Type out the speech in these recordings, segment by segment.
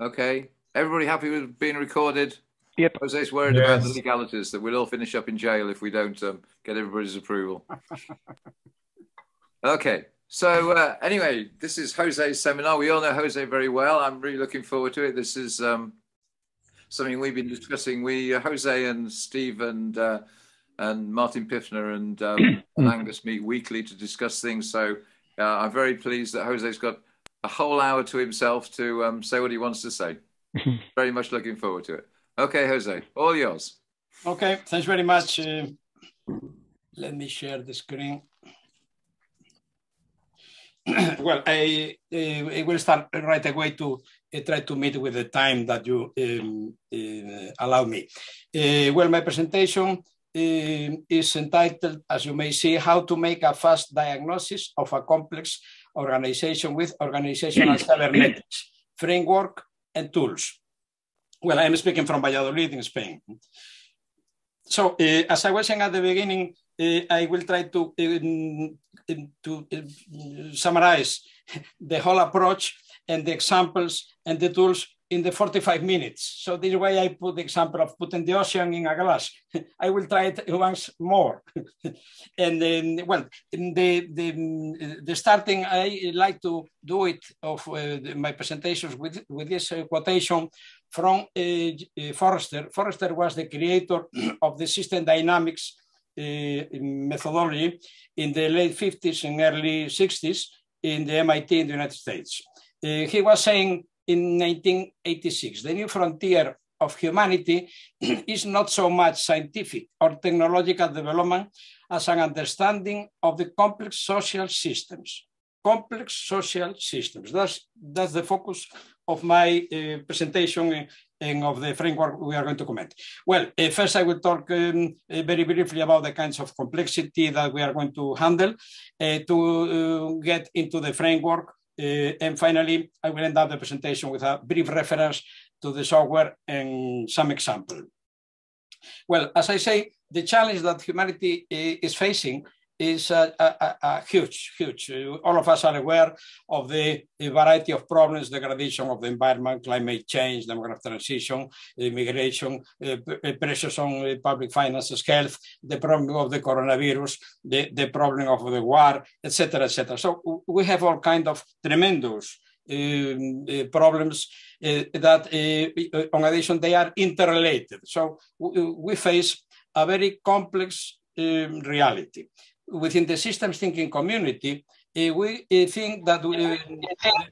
Okay. Everybody happy with being recorded? Yep. Jose's worried about the legalities that we'll all finish up in jail if we don't um, get everybody's approval. okay. So uh, anyway, this is Jose's seminar. We all know Jose very well. I'm really looking forward to it. This is um, something we've been discussing. We, uh, Jose and Steve and uh, and Martin Pfiffner and, um, and Angus meet weekly to discuss things. So uh, I'm very pleased that Jose's got a whole hour to himself to um, say what he wants to say. very much looking forward to it. Okay, Jose, all yours. Okay, thanks very much. Uh, let me share the screen. well, I, uh, I will start right away to uh, try to meet with the time that you um, uh, allow me. Uh, well, my presentation uh, is entitled, as you may see, How to Make a Fast Diagnosis of a Complex Organization with Organizational Cybernetics, Framework and Tools. Well, I'm speaking from Valladolid in Spain. So, uh, as I was saying at the beginning, uh, I will try to, um, um, to uh, summarize the whole approach and the examples and the tools in the 45 minutes. So this way I put the example of putting the ocean in a glass. I will try it once more. and then, well, the, the, the starting, I like to do it of uh, my presentations with, with this uh, quotation from uh, uh, Forrester. Forrester was the creator of the system dynamics uh, methodology in the late 50s and early 60s in the MIT in the United States. Uh, he was saying in 1986, the new frontier of humanity is not so much scientific or technological development as an understanding of the complex social systems. Complex social systems. That's, that's the focus of my uh, presentation uh, and of the framework we are going to comment. Well, uh, first I will talk um, uh, very briefly about the kinds of complexity that we are going to handle uh, to uh, get into the framework. Uh, and finally, I will end up the presentation with a brief reference to the software and some example. Well, as I say, the challenge that humanity uh, is facing is a- a huge, huge. Uh, All of us are aware of the uh, variety of problems, degradation of the environment, climate change, demographic transition, immigration, uh, uh, pressures on uh, public finances, health, the problem of the coronavirus, the, the problem of the war, etc., etc. So we have all kind of tremendous um, uh, problems uh, that, uh, on addition, they are interrelated. So we face a very complex um, reality. Within the systems thinking community, uh, we uh, think that we,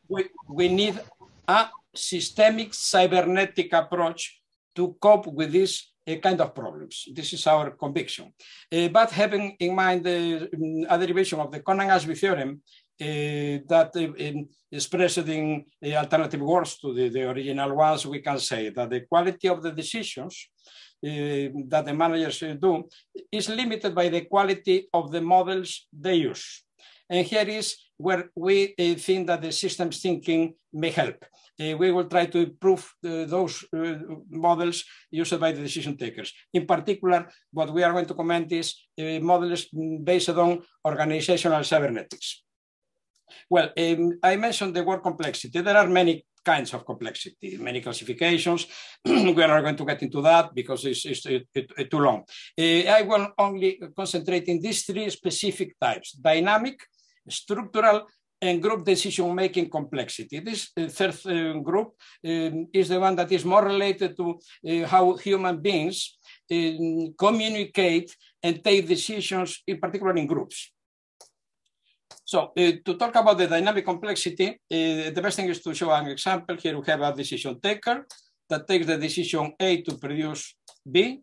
we, we need a systemic cybernetic approach to cope with these uh, kind of problems. This is our conviction. Uh, but having in mind the a derivation of the Conant-Ashby theorem, uh, that uh, expressed in uh, alternative words to the, the original ones, we can say that the quality of the decisions uh, Eh, that the managers uh, do is limited by the quality of the models they use. And here is where we uh, think that the systems thinking may help. We will try to improve those models used by the decision takers. In particular, what we are going to comment is models based on organizational cybernetics. Well, um, I mentioned the word complexity. There are many kinds of complexity, many classifications. we are not going to get into that because it's, it's, it- it- too long. Uh, I will only concentrate in these three specific types, dynamic, structural, and group decision-making complexity. This uh, third uh, group um, is the one that is more related to uh, how human beings um, communicate and take decisions, in particular in groups. So uh, to talk about the dynamic complexity, uh, the best thing is to show an example. Here we have a decision taker that takes the decision A to produce B,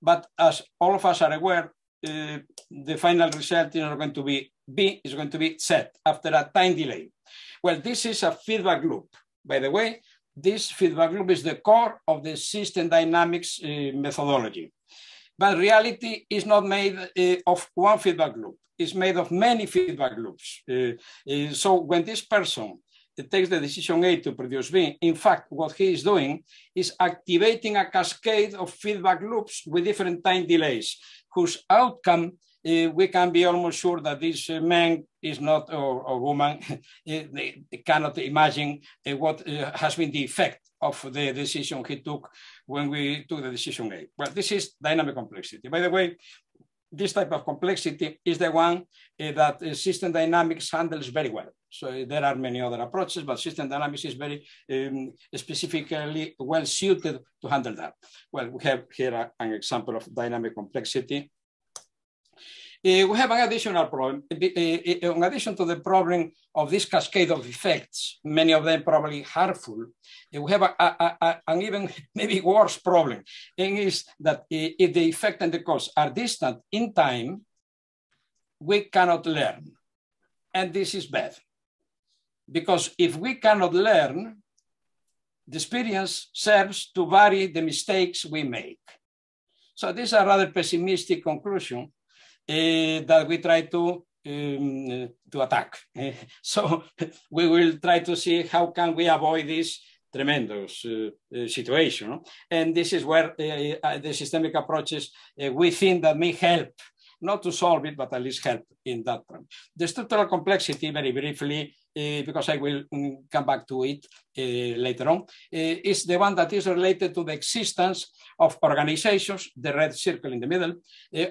but as all of us are aware, uh, the final result is not going to be B, is going to be Z after a time delay. Well, this is a feedback loop. By the way, this feedback loop is the core of the system dynamics uh, methodology. But reality is not made uh, of one feedback loop. It's made of many feedback loops. Uh, uh, so when this person takes the decision A to produce B, in fact, what he is doing is activating a cascade of feedback loops with different time delays, whose outcome uh, we can be almost sure that this uh, man is not or, or woman uh, they, they cannot imagine uh, what has been the effect of the decision he took when we took the decision A. Well, this is dynamic complexity. By the way, this type of complexity is the one uh, that uh, system dynamics handles very well. So uh, there are many other approaches, but system dynamics is very um, specifically well suited to handle that. Well, we have here a, an example of dynamic complexity. Uh, we have an additional problem. Uh, in addition to the problem of this cascade of effects, many of them probably harmful, we have a, a, a, an even maybe worse problem, and is that if the effect and the cause are distant in time, we cannot learn. And this is bad. Because if we cannot learn, the experience serves to vary the mistakes we make. So this is a rather pessimistic conclusion that we try to um, to attack. Uh, so we will try to see how can we avoid this tremendous uh, uh, situation. And this is where uh, the systemic approaches we think that may help not to solve it, but at least help in that. The structural complexity, very briefly, uh, because I will um, come back to it uh, later on, uh, is the one that is related to the existence of organizations, the red circle in the middle,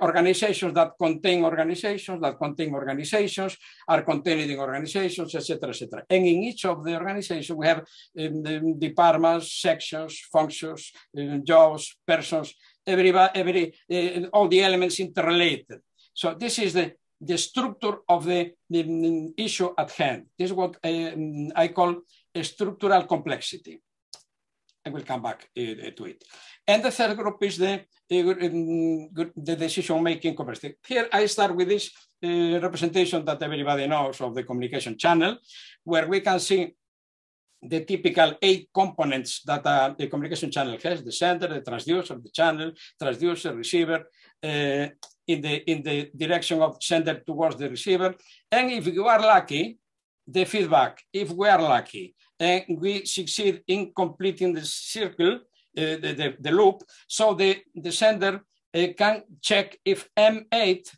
organizations that contain organizations, that contain organizations, are contained in organizations, etc., etc. And in each of the organizations, we have um, departments, sections, functions, um, jobs, persons, everybody, every, uh, all the elements interrelated. So this is the, the structure of the, the issue at hand. This is what uh, I call structural complexity. I will come back uh, to it. And the third group is the, uh, the decision-making complexity. Here I start with this uh, representation that everybody knows of the communication channel, where we can see the typical eight components that a, a, communication channel has, the sender, the transducer, the channel, transducer, receiver, uh, in, the, in the direction of sender towards the receiver. And if you are lucky, the feedback, if we are lucky, and we succeed in completing the circle, uh, the, the, the, loop, so the, the sender uh, can check if M8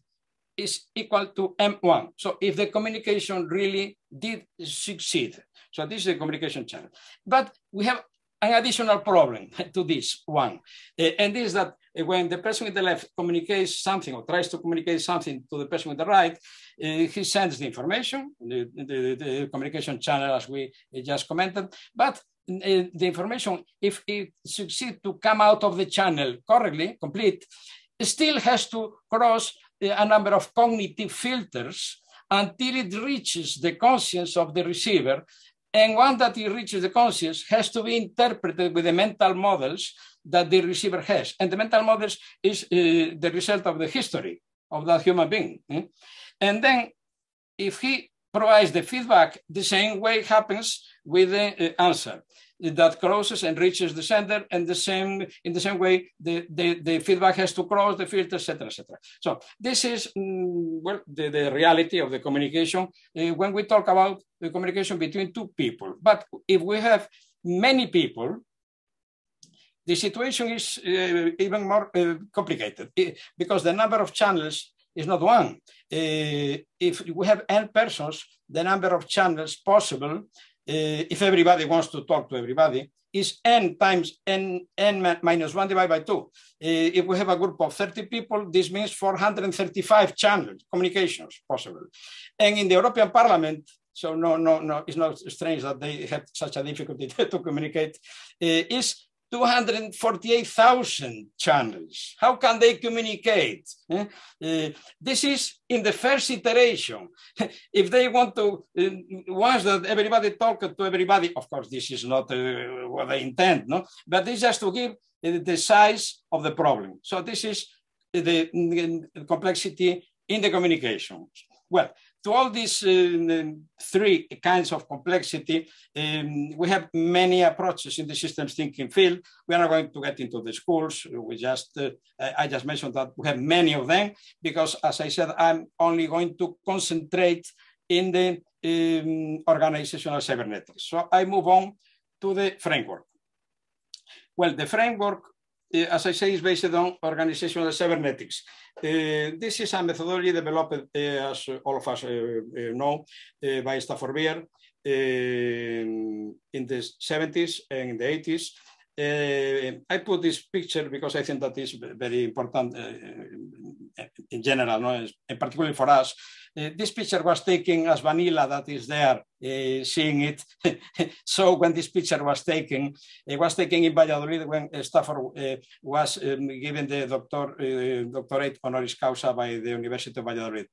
is equal to M1. So if the communication really did succeed. So this is a communication channel. But we have an additional problem to this one. Uh, and this is that Uh, when the person with the left communicates something or tries to communicate something to the person with the right, uh, he sends the information, the, the, the, communication channel as we uh, just commented, but uh, the information, if it succeeds to come out of the channel correctly, complete, still has to cross a number of cognitive filters until it reaches the conscience of the receiver. And once that it reaches the conscience, has to be interpreted with the mental models that the receiver has. And the mental models is uh, the result of the history of that human being. Eh? And then if he provides the feedback, the same way happens with the uh, answer that crosses and reaches the sender, and the same in the same way the, the, the feedback has to cross the filter, etc., etc. So this is mm, well the, the reality of the communication uh, when we talk about the communication between two people. But if we have many people, the situation is uh, even more uh, complicated because the number of channels is not one. Uh, if we have n persons, the number of channels possible if everybody wants to talk to everybody, is n times n, n minus 1 divided by 2. Uh, if we have a group of 30 people, this means 435 channels, communications possible. And in the European Parliament, so no, no, no, it's not strange that they had such a difficulty to communicate, is 248,000 channels. How can they communicate? Uh, this is in the first iteration. if they want to, uh, once that everybody talk to everybody, of course, this is not uh, what they intend, no? but this just to give the size of the problem. So this is the, the complexity in the communication. Well, to all these uh, three kinds of complexity, um, we have many approaches in the systems thinking field. We are not going to get into the schools. We just, uh, I just mentioned that we have many of them because, as I said, I'm only going to concentrate in the um, organizational cybernetics. So I move on to the framework. Well, the framework as I say, is based on organizational cybernetics. This is a methodology developed, as all of us know, by Stafford Beer in the 70s and in the 80s. Uh, I put this picture because I think that is very important uh, in general, no? and particularly for us. Uh, this picture was taken as vanilla that is there, uh, seeing it. so when this picture was taken, it was taken in Valladolid when uh, Stafford uh, was um, given the doctor, doctorate honoris causa by the University of Valladolid.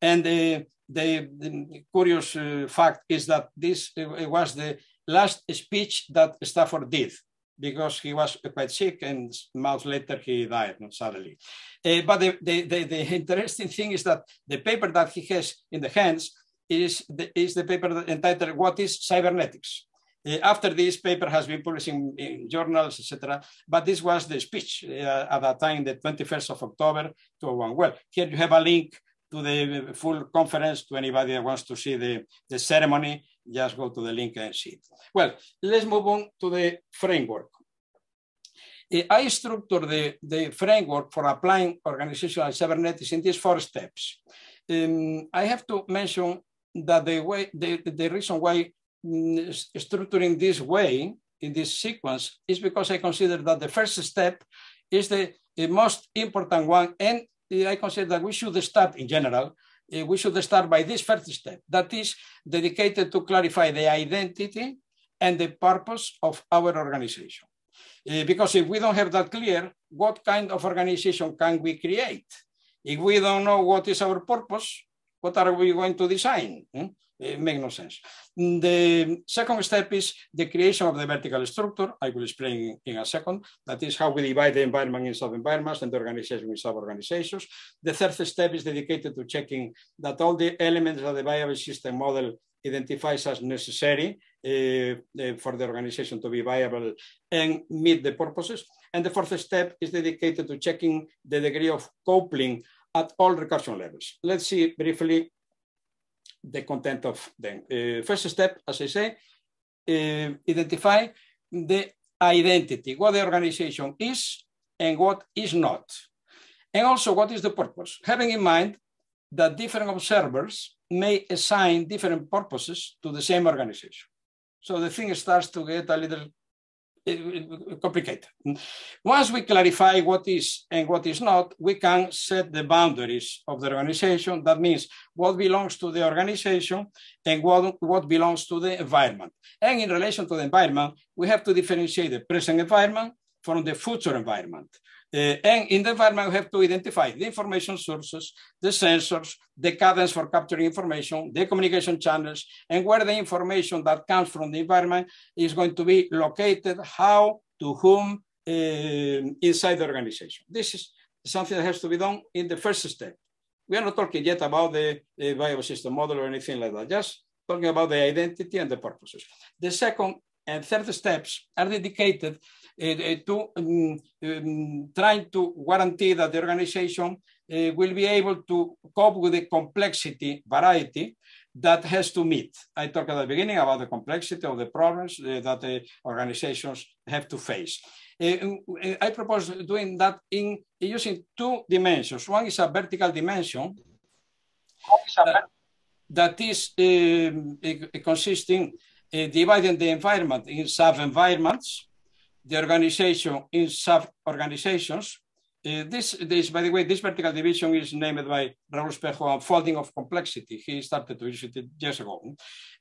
And the, the, curious fact is that this was the last speech that Stafford did because he was quite sick and months later he died suddenly. Uh, but the, the, the, the, interesting thing is that the paper that he has in the hands is the, is the paper entitled What is Cybernetics? Uh, after this paper has been published in, in journals, etc. But this was the speech uh, at that time, the 21st of October 2001. Well, here you have a link to the full conference to anybody that wants to see the, the ceremony just go to the link and see it. Well, let's move on to the framework. I structure the, the framework for applying organizational cybernetics in these four steps. Um, I have to mention that the way the, the reason why mm, structuring this way in this sequence is because I consider that the first step is the, the most important one and I consider that we should start in general we should start by this first step that is dedicated to clarify the identity and the purpose of our organization. Uh, because if we don't have that clear, what kind of organization can we create? If we don't know what is our purpose, what are we going to design? It makes no sense. The second step is the creation of the vertical structure. I will explain in a second. That is how we divide the environment in sub-environments and the organization in sub-organizations. The third step is dedicated to checking that all the elements of the viable system model identifies as necessary uh, for the organization to be viable and meet the purposes. And the fourth step is dedicated to checking the degree of coupling at all recursion levels. Let's see briefly the content of them. Uh, first step, as I say, uh, identify the identity, what the organization is and what is not. And also what is the purpose, having in mind that different observers may assign different purposes to the same organization. So the thing starts to get a little Uh, complicated. Once we clarify what is and what is not, we can set the boundaries of the organization. That means what belongs to the organization and what, what belongs to the environment. And in relation to the environment, we have to differentiate the present environment from the future environment. Uh, and in the environment, we have to identify the information sources, the sensors, the cadence for capturing information, the communication channels, and where the information that comes from the environment is going to be located, how, to whom, uh, inside the organization. This is something that has to be done in the first step. We are not talking yet about the, the viable system model or anything like that, just talking about the identity and the purposes. The second and third steps are dedicated uh, to um, um, trying to guarantee that the organization uh, will be able to cope with the complexity, variety that has to meet. I talked at the beginning about the complexity of the problems uh, that the organizations have to face. Uh, I propose doing that in using two dimensions. One is a vertical dimension that, that is uh, consisting dividing the environment in sub-environments, the organization in sub-organizations. Uh, this, this, by the way, this vertical division is named by Raul Espejo folding of complexity. He started to use it years ago.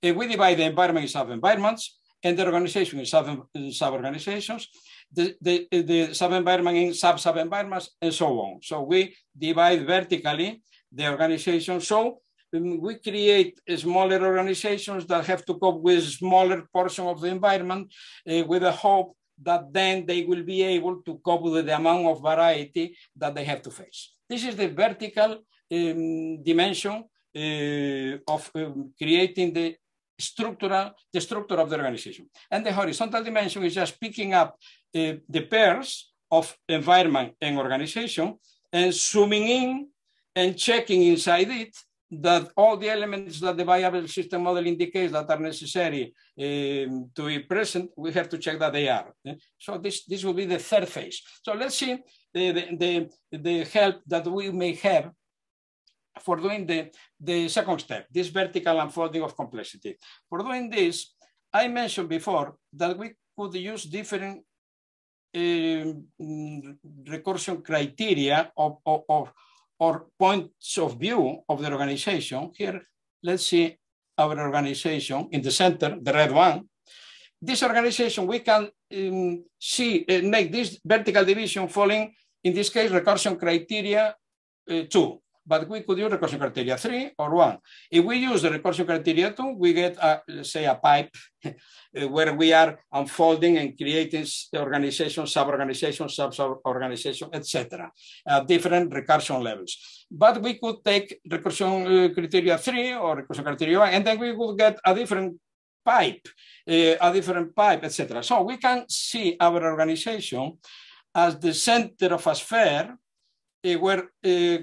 Uh, we divide the environment in sub-environments and the organization in sub-organizations, the, the, the sub-environment in sub-sub-environments, and so on. So we divide vertically the organization. So we create smaller organizations that have to cope with smaller portion of the environment uh, with the hope that then they will be able to cope with the amount of variety that they have to face. This is the vertical um, dimension uh, of um, creating the structural, the structure of the organization. And the horizontal dimension is just picking up uh, the pairs of environment and organization and zooming in and checking inside it that all the elements that the viable system model indicates that are necessary um, to be present, we have to check that they are. So this, this will be the third phase. So let's see the, the, the, the help that we may have for doing the, the second step, this vertical unfolding of complexity. For doing this, I mentioned before that we could use different uh, recursion criteria of, or points of view of the organization. Here, let's see our organization in the center, the red one. This organization, we can um, see, uh, make this vertical division falling, in this case, recursion criteria uh, two but we could use recursion criteria three or one. If we use the recursion criteria two, we get, a, let's say, a pipe where we are unfolding and creating organization, sub-organization, sub-sub-organization, etc. at different recursion levels. But we could take recursion uh, criteria three or recursion criteria one, and then we would get a different pipe, uh, a different pipe, etc. So we can see our organization as the center of a sphere where uh,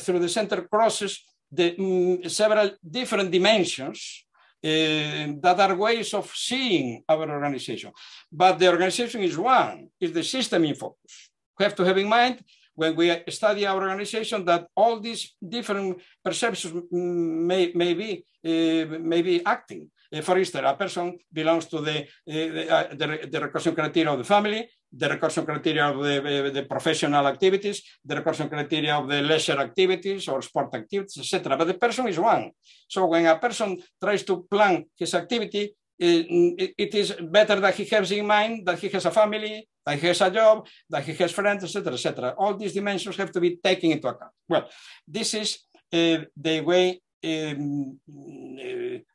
through the center crosses the um, several different dimensions uh, that are ways of seeing our organization. But the organization is one, is the system in focus. We have to have in mind when we study our organization that all these different perceptions may, may, be, uh, may be acting. Uh, for instance, a person belongs to the, uh, the, the recursion criteria of the family, the recursion criteria of the, the, professional activities, the recursion criteria of the leisure activities or sport activities, etc. But the person is one. So when a person tries to plan his activity, it, it is better that he has in mind that he has a family, that he has a job, that he has friends, etc., etc. All these dimensions have to be taken into account. Well, this is uh, the way um,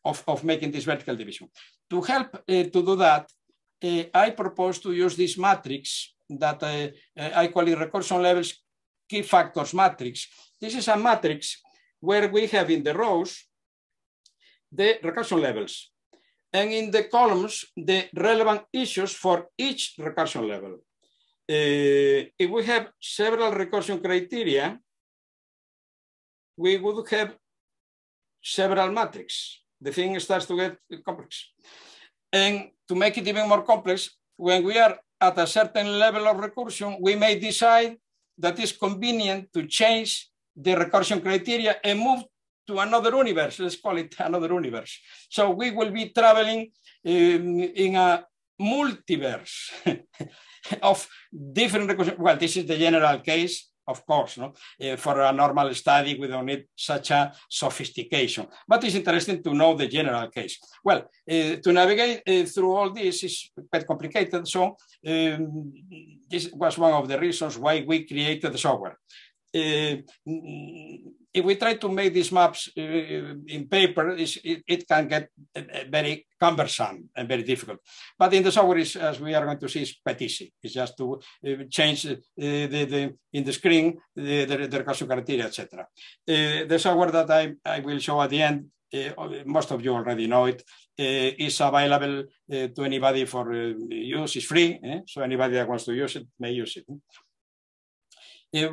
of, of making this vertical division. To help uh, to do that, I propose to use this matrix that I call it recursion levels key factors matrix. This is a matrix where we have in the rows the recursion levels and in the columns the relevant issues for each recursion level. Uh, if we have several recursion criteria, we would have several matrices. The thing starts to get complex. And to make it even more complex, when we are at a certain level of recursion, we may decide that it's convenient to change the recursion criteria and move to another universe. Let's call it another universe. So we will be traveling um, in a multiverse of different recursion. Well, this is the general case of course, no? Uh, for a normal study, we don't need such a sophistication. But it's interesting to know the general case. Well, uh, to navigate uh, through all this is quite complicated. So um, this was one of the reasons why we created the software. Uh, if we try to make these maps uh, in paper, it, it, can get uh, very cumbersome and very difficult. But in the software, as we are going to see, is quite easy. It's just to uh, change uh, the, the, in the screen the, the, the recursion criteria, etc. Uh, the software that I, I will show at the end, most of you already know it, is available to anybody for use. It's free, eh? so anybody that wants to use it may use it. Uh,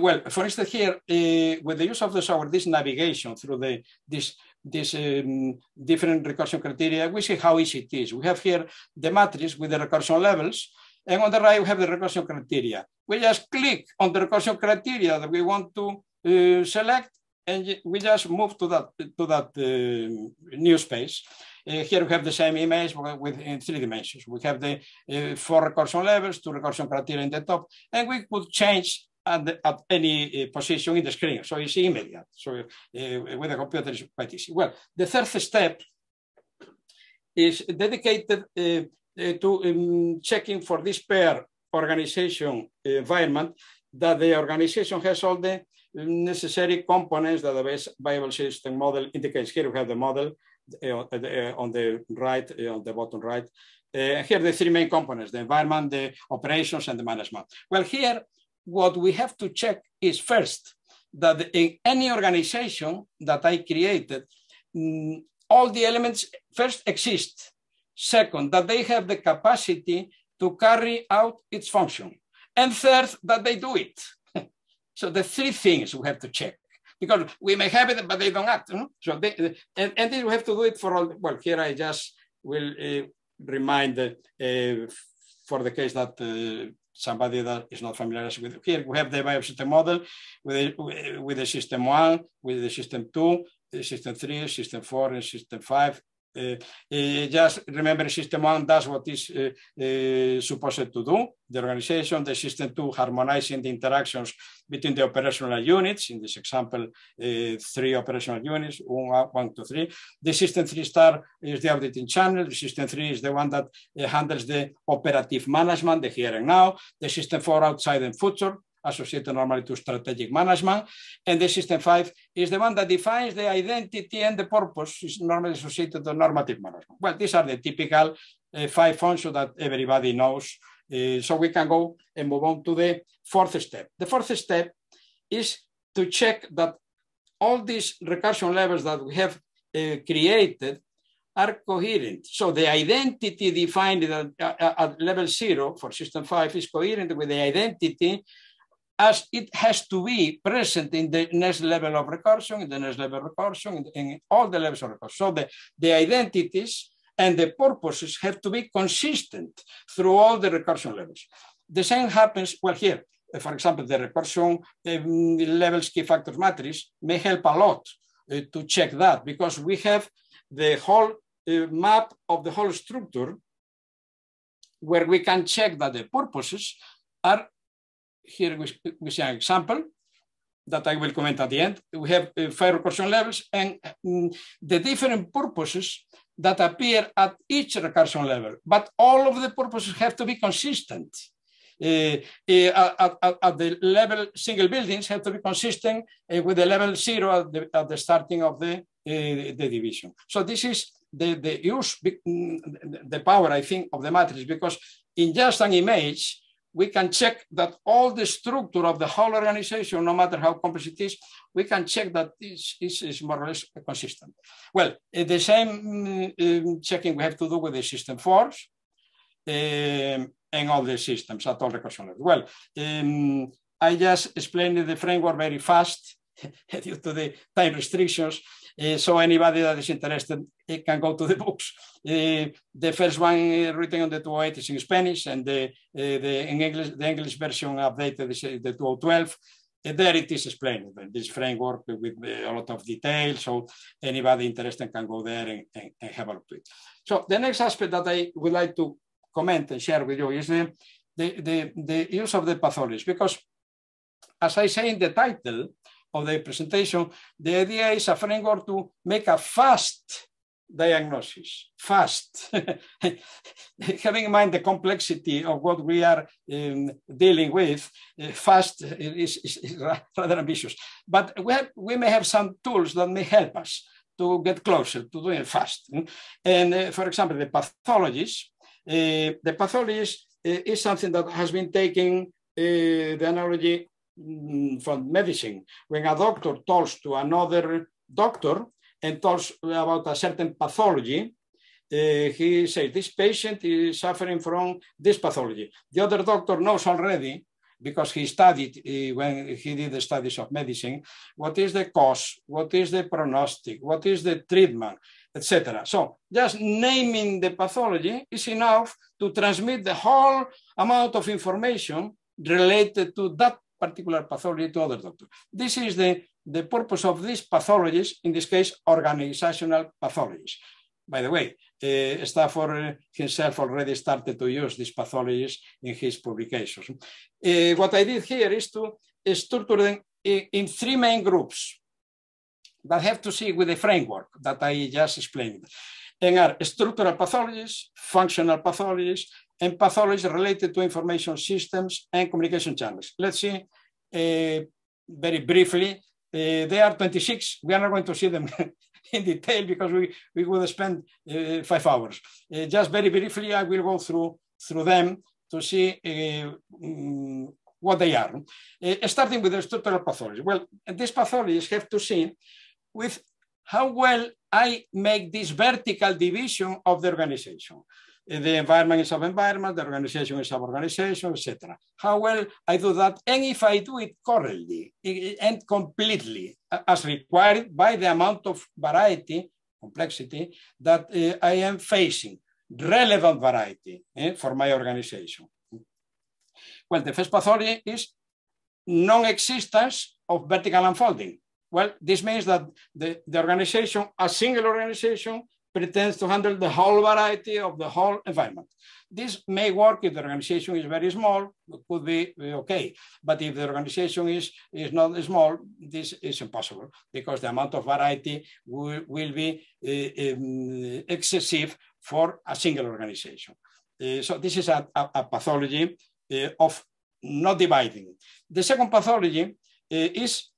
well, for instance, here uh, with the use of the software, this navigation through the this this um, different recursion criteria, we see how easy it is. We have here the matrix with the recursion levels, and on the right we have the recursion criteria. We just click on the recursion criteria that we want to uh, select, and we just move to that to that uh, new space. Uh, here we have the same image with in three dimensions. We have the uh, four recursion levels, two recursion criteria in the top, and we could change at, the, at any uh, position in the screen. So it's immediate. So with a computer, it's quite easy. Well, the third step is dedicated to um, checking for this pair organization environment that the organization has all the necessary components that the best viable system model indicates. Here we have the model, on the right, uh, on the bottom right. here the three main components, the environment, the operations, and the management. Well, here, what we have to check is first, that in any organization that I created, mm, all the elements first exist. Second, that they have the capacity to carry out its function. And third, that they do it. so the three things we have to check. Because we may have it, but they don't act. No? So they, and, and then we have to do it for all. Well, here I just will uh, remind uh, for the case that uh, somebody that is not familiar with here we have the biosystem model with with the system one with the system two the system three system four and system five uh, just remember system one does what is uh, supposed to do. The organization, the system two harmonizing the interactions between the operational units. In this example, three operational units, one, one, two, three. The system three star is the auditing channel. The system three is the one that handles the operative management, the here and now. The system four outside and future associated normally to strategic management. And the system five is the one that defines the identity and the purpose is normally associated to normative management. Well, these are the typical uh, five functions that everybody knows. Uh, so we can go and move on to the fourth step. The fourth step is to check that all these recursion levels that we have uh, created are coherent. So the identity defined at, at, at, level zero for system five is coherent with the identity as it has to be present in the next level of recursion, in the next level of recursion, in, in all the levels of recursion. So the, the identities and the purposes have to be consistent through all the recursion levels. The same happens, well, here, for example, the recursion um, levels key factors matrix may help a lot uh, to check that because we have the whole uh, map of the whole structure where we can check that the purposes are here we, see an example that I will comment at the end. We have uh, five recursion levels and um, the different purposes that appear at each recursion level, but all of the purposes have to be consistent. Uh, uh, at, at, at, the level single buildings have to be consistent uh, with the level zero at the, at the starting of the, uh, the division. So this is the, the use, mm, the power, I think, of the matrix, because in just an image, we can check that all the structure of the whole organization, no matter how complex it is, we can check that this is, more or less consistent. Well, eh, the same um, checking we have to do with the system force um, and all the systems at all recursion levels. Well, um, I just explained the framework very fast due to the time restrictions. Uh, so anybody that is interested uh, can go to the books. Uh, the first one written on the 208 is in Spanish, and the, the in English the English version updated is the 2012. there it is explained, this framework with a lot of detail, so anybody interested can go there and, and, and have a look to it. So the next aspect that I would like to comment and share with you is the, the, the, the use of the pathology, because as I say in the title, of the presentation, the idea is a framework to make a fast diagnosis, fast, having in mind the complexity of what we are um, dealing with, uh, fast is, is, is, rather ambitious. But we, have, we may have some tools that may help us to get closer to doing it fast. And uh, for example, the pathologies, uh, the pathologist uh, is something that has been taking uh, the analogy from medicine. When a doctor talks to another doctor and talks about a certain pathology, uh, he says, this patient is suffering from this pathology. The other doctor knows already, because he studied uh, when he did the studies of medicine, what is the cause, what is the prognostic, what is the treatment, etc. So just naming the pathology is enough to transmit the whole amount of information related to that particular pathology to other doctors. This is the, the purpose of these pathologies, in this case, organizational pathologies. By the way, uh, Stafford himself already started to use these pathologies in his publications. Uh, what I did here is to structure them in, in three main groups that have to see with the framework that I just explained. And are structural pathologies, functional pathologies, and pathology related to information systems and communication channels. Let's see uh, very briefly. Uh, there are 26. We are not going to see them in detail because we, we would spend uh, five hours. Just very briefly, I will go through, through them to see um, what they are. Starting with the structural pathology. Well, these pathologies have to see with how well I make this vertical division of the organization. The environment is of environment, the organization is of organization, etc. How well I do that, and if I do it correctly and completely, as required by the amount of variety, complexity, that uh, I am facing, relevant variety eh, for my organization. Well, the first pathology is non-existence of vertical unfolding. Well, this means that the, the organization, a single organization, pretends to handle the whole variety of the whole environment. This may work if the organization is very small, could be okay. But if the organization is, is not small, this is impossible because the amount of variety will, will be uh, um, excessive for a single organization. Uh, so this is a, a, a pathology uh, of not dividing. The second pathology is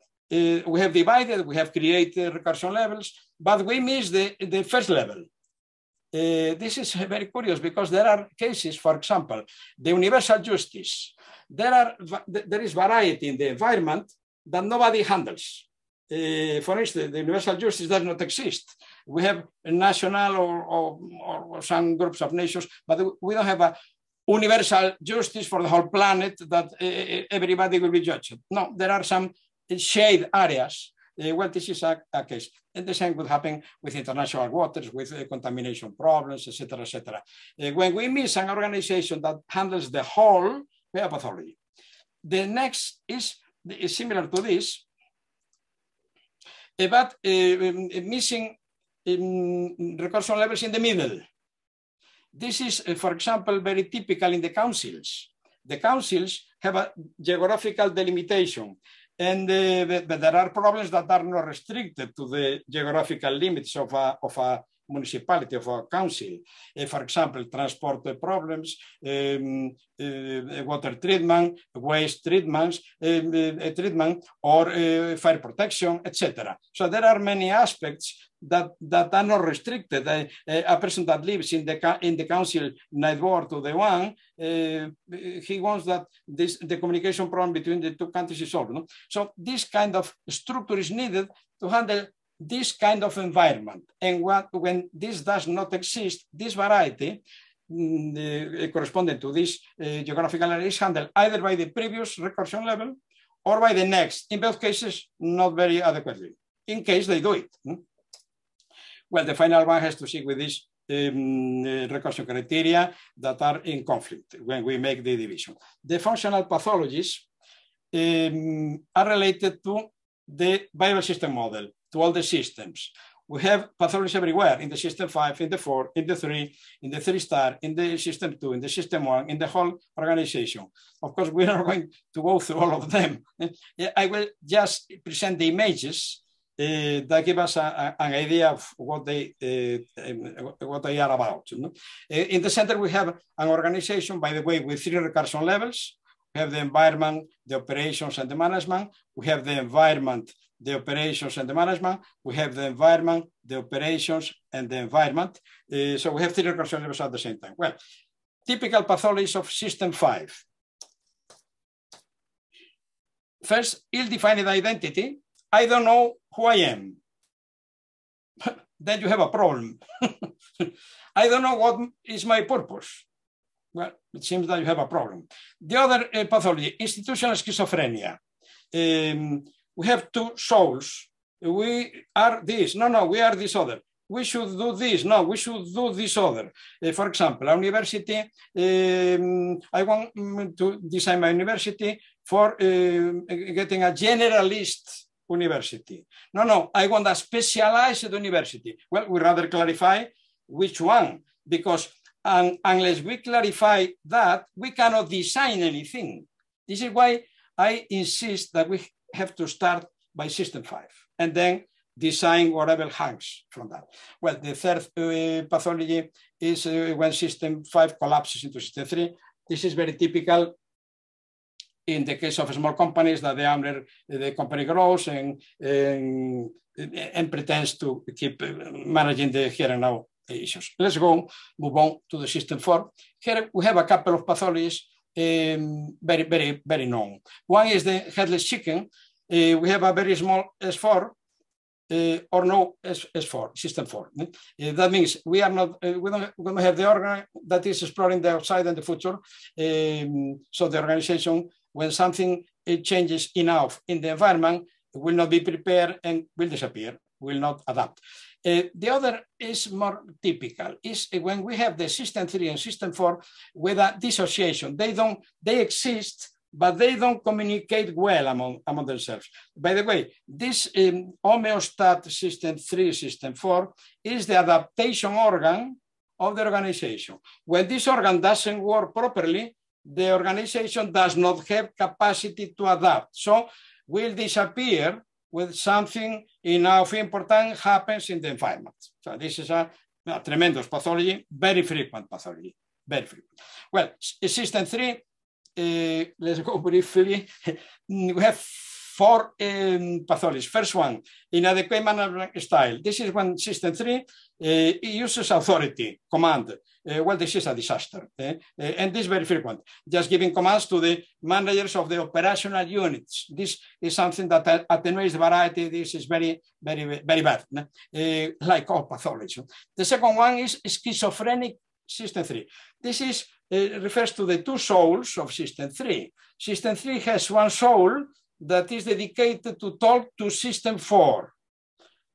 we have divided, we have created recursion levels, but we miss the, the first level. Uh, this is very curious because there are cases, for example, the universal justice. There, are, there is variety in the environment that nobody handles. Uh, for instance, the universal justice does not exist. We have national or, or, or, some groups of nations, but we don't have a universal justice for the whole planet that uh, everybody will be judged. No, there are some shade areas uh, well, this is a, a, case. And the same would happen with international waters, with uh, contamination problems, etc., etc. Uh, when we miss an organization that handles the whole, we have. The next is, is similar to this, uh, but uh, um, missing um, recursion levels in the middle. This is, uh, for example, very typical in the councils. The councils have a geographical delimitation and uh, but there are problems that are not restricted to the geographical limits of a, of a municipality, of a council. Uh, for example, transport problems, um, uh, water treatment, waste treatments, um, uh, treatment, or uh, fire protection, etc. So there are many aspects that, that are not restricted. Uh, a person that lives in the, in the council next door to the one, uh, he wants that this, the communication problem between the two countries is solved. No? So this kind of structure is needed to handle this kind of environment. And what, when this does not exist, this variety uh, corresponding to this uh, geographical area is handled either by the previous recursion level or by the next. In both cases, not very adequately, in case they do it. Well, the final one has to see with these um, uh, recursion criteria that are in conflict when we make the division. The functional pathologies um, are related to the viable system model, to all the systems. We have pathologies everywhere in the system five, in the four, in the three, in the three star, in the system two, in the system one, in the whole organization. Of course, we're going to go through all of them. I will just present the images uh, that give us a, a, an idea of what they uh, what they are about. You know? uh, in the center, we have an organization, by the way, with three recursion levels. We have the environment, the operations, and the management. We have the environment, the operations, and the management. We have the environment, the operations, and the environment. Uh, so we have three recursion levels at the same time. Well, typical pathologies of system five. First, ill-defined identity. I don't know who I am, then you have a problem. I don't know what is my purpose. Well, it seems that you have a problem. The other uh, pathology, institutional schizophrenia. Um, we have two souls. We are this. No, no, we are this other. We should do this. No, we should do this other. Uh, for example, a university, um, I want mm, to design my university for uh, getting a generalist university. No, no, I want a specialized university. Well, we rather clarify which one, because um, unless we clarify that, we cannot design anything. This is why I insist that we have to start by system five and then design whatever hangs from that. Well, the third uh, pathology is uh, when system five collapses into system three. This is very typical in the case of small companies that the owner, the company grows and, and, and pretends to keep managing the here and now issues. Let's go, move on to the system four. Here we have a couple of pathologies um, very, very, very known. One is the headless chicken. Uh, we have a very small S4 uh, or no S, S4, system 4. Uh, that means we are not, uh, we, don't, we don't have the organ that is exploring the outside and the future. Um, so the organization, when something changes enough in the environment, it will not be prepared and will disappear, will not adapt. Uh, the other is more typical, is when we have the system three and system four with a dissociation. They don't, they exist, but they don't communicate well among, among themselves. By the way, this um, homeostat system three, system four is the adaptation organ of the organization. When this organ doesn't work properly, the organization does not have capacity to adapt. So will disappear when something enough important happens in the environment. So this is a, a tremendous pathology, very frequent pathology, very frequent. Well, system three, uh, let's go briefly. we have four um, pathologies. First one, inadequate management style. This is when system three uh, uses authority, command. Uh, well, this is a disaster. Uh, and this is very frequent. Just giving commands to the managers of the operational units. This is something that attenuates the variety. This is very, very, very bad, like all pathology. The second one is schizophrenic system three. This is refers to the two souls of system three. System three has one soul that is dedicated to talk to system four,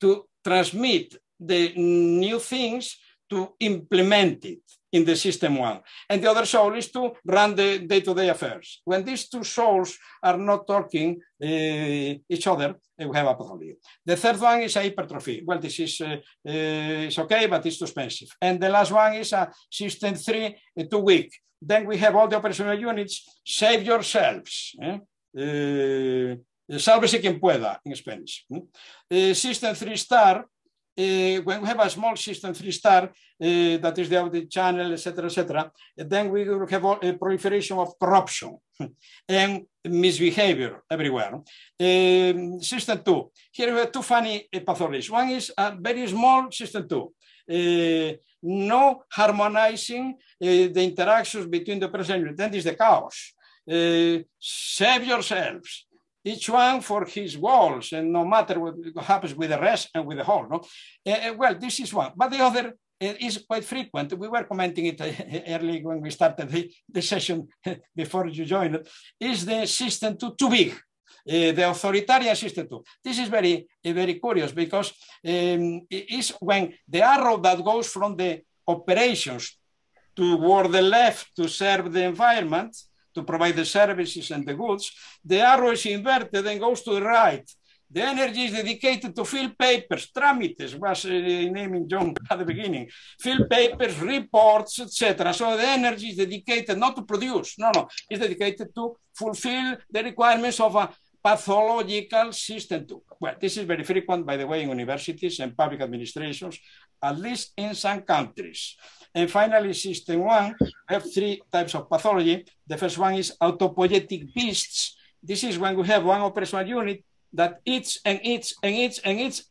to transmit the new things, to implement it in the system one. And the other soul is to run the day-to-day affairs. When these two souls are not talking uh, each other, we have a pathology. The third one is a hypertrophy. Well, this is uh, uh, okay, but it's too expensive. And the last one is a system three, too weak. Then we have all the operational units. Save yourselves. Eh? Eh, sálvese quien pueda in Spanish. Uh, system 3 star, uh, when we have a small system 3 star, uh, that is the audit channel, etc., etc., then we will have a proliferation of corruption and misbehavior everywhere. System 2, here we have two funny pathologies. One is a very small system 2. Uh, no harmonizing the interactions between the person, then is the chaos uh, save yourselves, each one for his walls, and no matter what happens with the rest and with the whole. No? Uh, well, this is one. But the other uh, is quite frequent. We were commenting it early when we started the, the session before you joined, is the system two, too big. Uh, the authoritarian system two. This is very, uh, very curious because um, it is when the arrow that goes from the operations toward the left to serve the environment to provide the services and the goods, the arrow is inverted and goes to the right. The energy is dedicated to fill papers, tramites was uh, naming John at the beginning, fill papers, reports, etc. So the energy is dedicated not to produce, no, no, it's dedicated to fulfill the requirements of a pathological system two. Well, this is very frequent, by the way, in universities and public administrations, at least in some countries. And finally, system one, have three types of pathology. The first one is autopoietic beasts. This is when we have one operational unit that eats and eats and eats and eats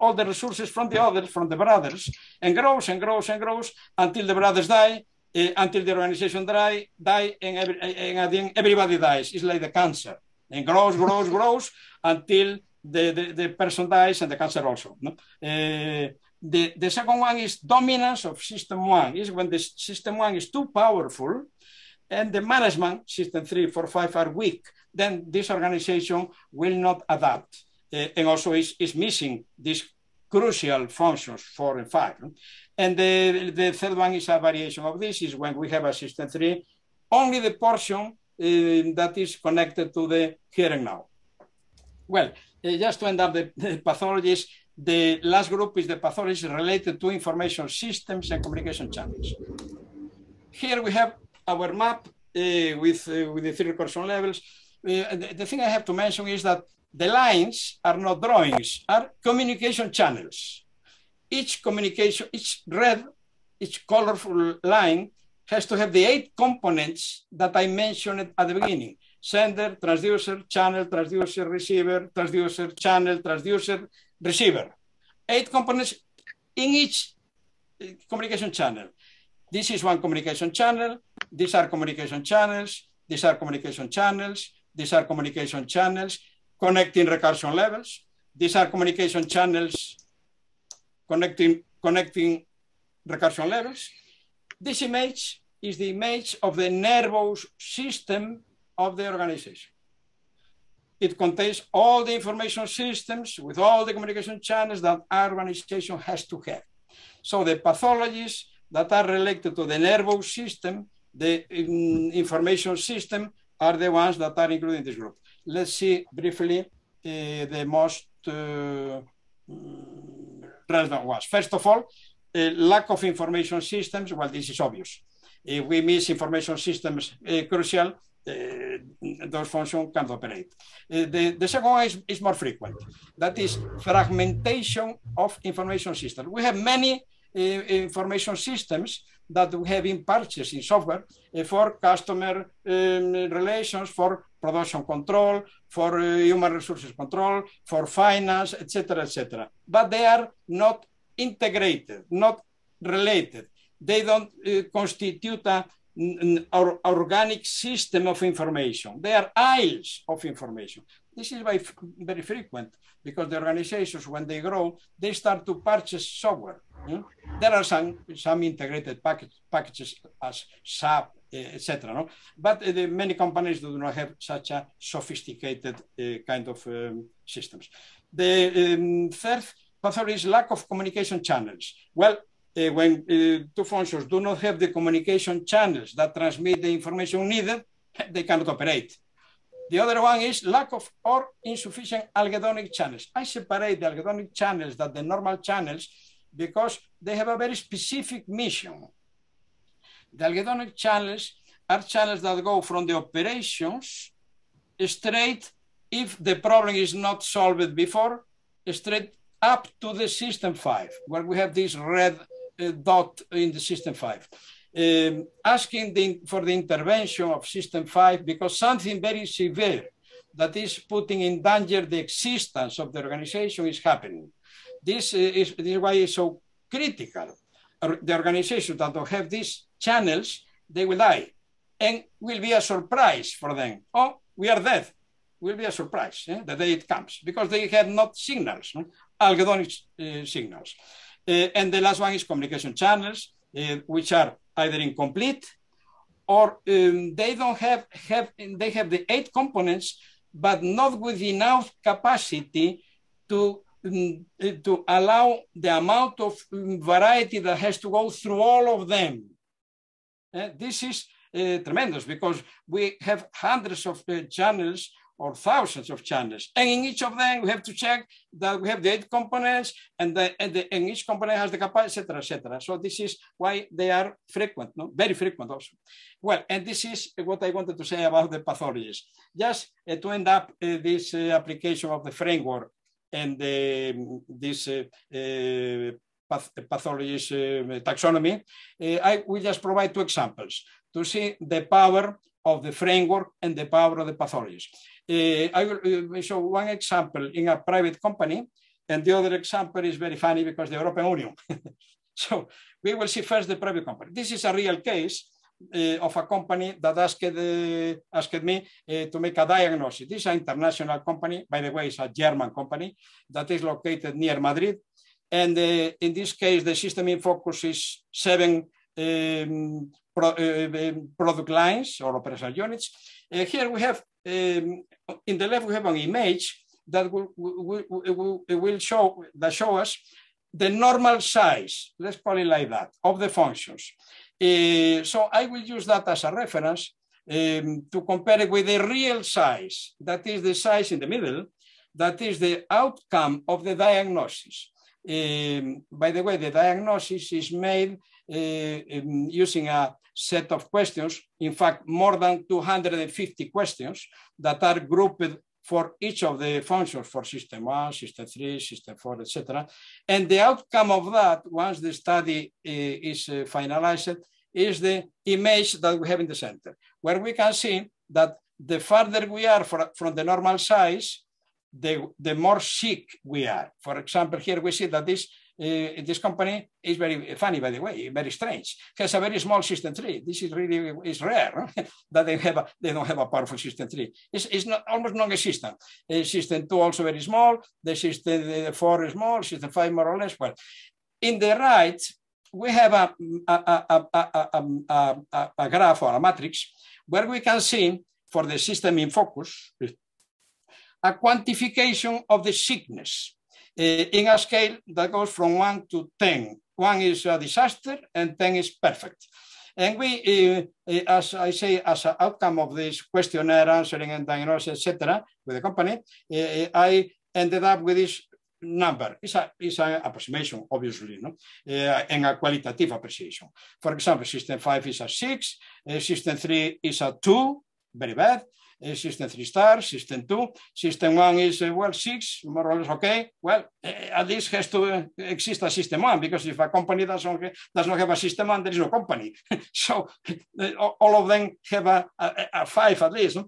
all the resources from the others, from the brothers, and grows and grows and grows until the brothers die, uh, until the organization die, die and, every, and everybody dies. It's like the cancer. And grows, grows, grows until the, the, the person dies and the cancer also. No? Uh, the, the second one is dominance of system one, is when the system one is too powerful and the management, system three, four, five are weak, then this organization will not adapt. Uh, and also is, is missing these crucial functions four and five. And the, the third one is a variation of this, is when we have a system three, only the portion uh, that is connected to the here and now. Well, uh, just to end up the, the pathologies, the last group is the pathology related to information systems and communication channels. Here we have our map uh, with, uh, with the three recursion levels. Uh, the, the, thing I have to mention is that the lines are not drawings, are communication channels. Each communication, each red, each colorful line has to have the eight components that I mentioned at the beginning. Sender, transducer, channel, transducer, receiver, transducer, channel, transducer, receiver. Eight components in each uh, communication channel. This is one communication channel. These are communication channels. These are communication channels. These are communication channels connecting recursion levels. these are communication channels connecting, connecting recursion levels. This image is the image of the nervous system of the organization. It contains all the information systems with all the communication channels that our organization has to have. So the pathologies that are related to the nervous system, the um, information system, are the ones that are included in this group. Let's see briefly uh, the most uh, relevant ones. First of all, uh, lack of information systems. Well, this is obvious. If we miss information systems uh, crucial, uh, those functions can't operate. The, the second one is, is more frequent. That is fragmentation of information systems. We have many uh, information systems that we have in purchase in software for customer um, relations, for production control, for uh, human resources control, for finance, etc., etc. But they are not integrated, not related. They don't uh, constitute a, an organic system of information. They are aisles of information. This is very, very frequent because the organizations, when they grow, they start to purchase software. Yeah? There are some, some integrated package, packages as SAP, etc. No? But uh, the, many companies do not have such a sophisticated uh, kind of um, systems. The um, third pathology is lack of communication channels. Well, uh, when uh, two functions do not have the communication channels that transmit the information needed, they cannot operate. The other one is lack of or insufficient algedonic channels. I separate the algedonic channels that the normal channels because they have a very specific mission. The algedonic channels are channels that go from the operations straight, if the problem is not solved before, straight up to the system five, where we have this red dot in the system five. Um, asking the, for the intervention of system five because something very severe that is putting in danger the existence of the organization is happening. This is, this is why it's so critical. The organizations that don't have these channels, they will die and will be a surprise for them. Oh, we are dead. Will be a surprise eh, the day it comes because they have not signals, no? algedonic uh, signals. Uh, and the last one is communication channels, uh, which are either incomplete or um, they don't have, have they have the eight components, but not with enough capacity to um, to allow the amount of um, variety that has to go through all of them. Uh, this is uh, tremendous because we have hundreds of uh, channels or thousands of channels. And in each of them, we have to check that we have the eight components and, the, and, the, and each component has the capacity, etc., etc. So this is why they are frequent, no? very frequent also. Well, and this is what I wanted to say about the pathologies. Just uh, to end up uh, this uh, application of the framework and this uh, uh, path pathologies uh, taxonomy, I will just provide two examples to see the power of the framework and the power of the pathologies. Uh, I will uh, show one example in a private company, and the other example is very funny because the European Union. so we will see first the private company. This is a real case uh, of a company that asked, uh, asked me uh, to make a diagnosis. This is an international company, by the way, it's a German company that is located near Madrid. And in this case, the system in focus is seven um, pro, product lines or operational units. here we have um, in the left, we have an image that will, will, will, will show that show us the normal size, let's call it like that, of the functions. Uh, so I will use that as a reference um, to compare it with the real size, that is the size in the middle, that is the outcome of the diagnosis. Um, by the way, the diagnosis is made uh, um, using a set of questions, in fact, more than 250 questions that are grouped for each of the functions for system one, system three, system four, etc. And the outcome of that, once the study uh, is uh, finalized, is the image that we have in the center, where we can see that the farther we are from the normal size, the, the more sick we are. For example, here we see that this uh, this company is very funny, by the way, very strange. Has a very small system tree. This is really is rare that they have a, they don't have a powerful system tree. It's, it's not almost non-existent. Uh, system two also very small. The system four is small. System five more or less. Well, in the right we have a, a, a, a, a graph or a matrix where we can see for the system in focus a quantification of the sickness in a scale that goes from 1 to 10. 1 is a disaster and 10 is perfect. And we, uh, uh, as I say, as an outcome of this questionnaire answering and diagnosis, etc., with the company, I ended up with this number. It's, a, it's an approximation, obviously, no? and a qualitative appreciation. For example, system 5 is a 6, system 3 is a 2, very bad, system three star, system two, system one is, uh, well, six, more or less okay. Well, uh, at least has to uh, exist a system one, because if a company doesn't, does not have a system one, there is no company. so all of them have a, a, a five at least.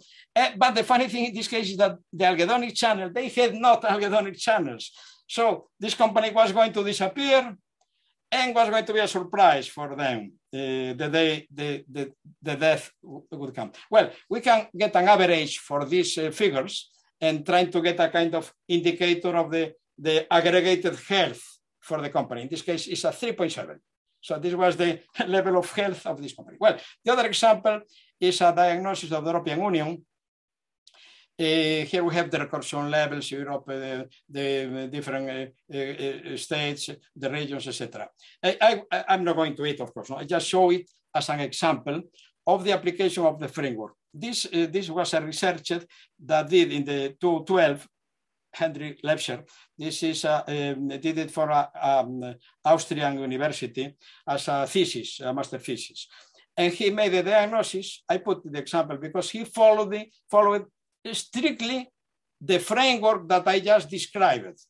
But the funny thing in this case is that the algedonic channel, they had not algedonic channels. So this company was going to disappear and was going to be a surprise for them uh, the day the, the, the death would come. Well, we can get an average for these uh, figures and trying to get a kind of indicator of the, the aggregated health for the company. In this case, it's a 3.7. So this was the level of health of this company. Well, the other example is a diagnosis of the European Union here we have the recursion levels, Europe, uh, the different uh, states, the regions, etc. I, am not going to it, of course. No? I just show it as an example of the application of the framework. This, this was a research that did in the 2012 Henry Lebscher. This is uh, um, did it for an um, Austrian university as a thesis, a master thesis. And he made the diagnosis. I put the example because he followed the, followed strictly the framework that I just described.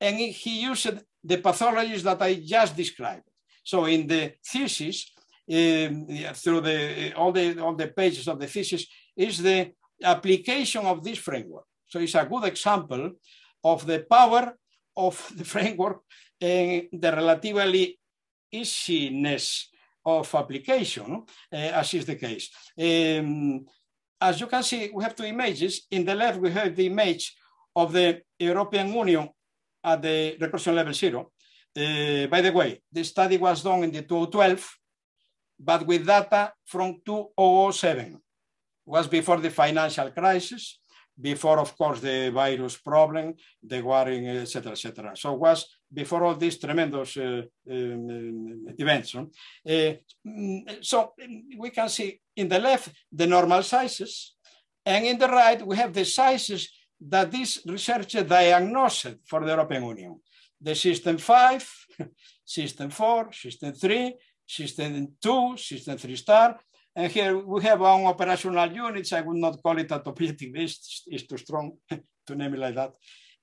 And he used the pathologies that I just described. So in the thesis, um, through the, all, the, all the pages of the thesis, is the application of this framework. So it's a good example of the power of the framework and the relatively easiness of application, uh, as is the case. Um, as you can see, we have two images. In the left, we have the image of the European Union at the recursion level zero. Uh, by the way, the study was done in the 2012, but with data from 2007. It was before the financial crisis, before, of course, the virus problem, the warring, etc., etc. So it was before all these tremendous uh, um, events. Uh, mm, so we can see in the left the normal sizes, and in the right we have the sizes that this researcher diagnosed for the European Union. The system 5, system 4, system 3, system 2, system 3 star, and here we have one operational units. I would not call it a topologic list, it's too strong to name it like that.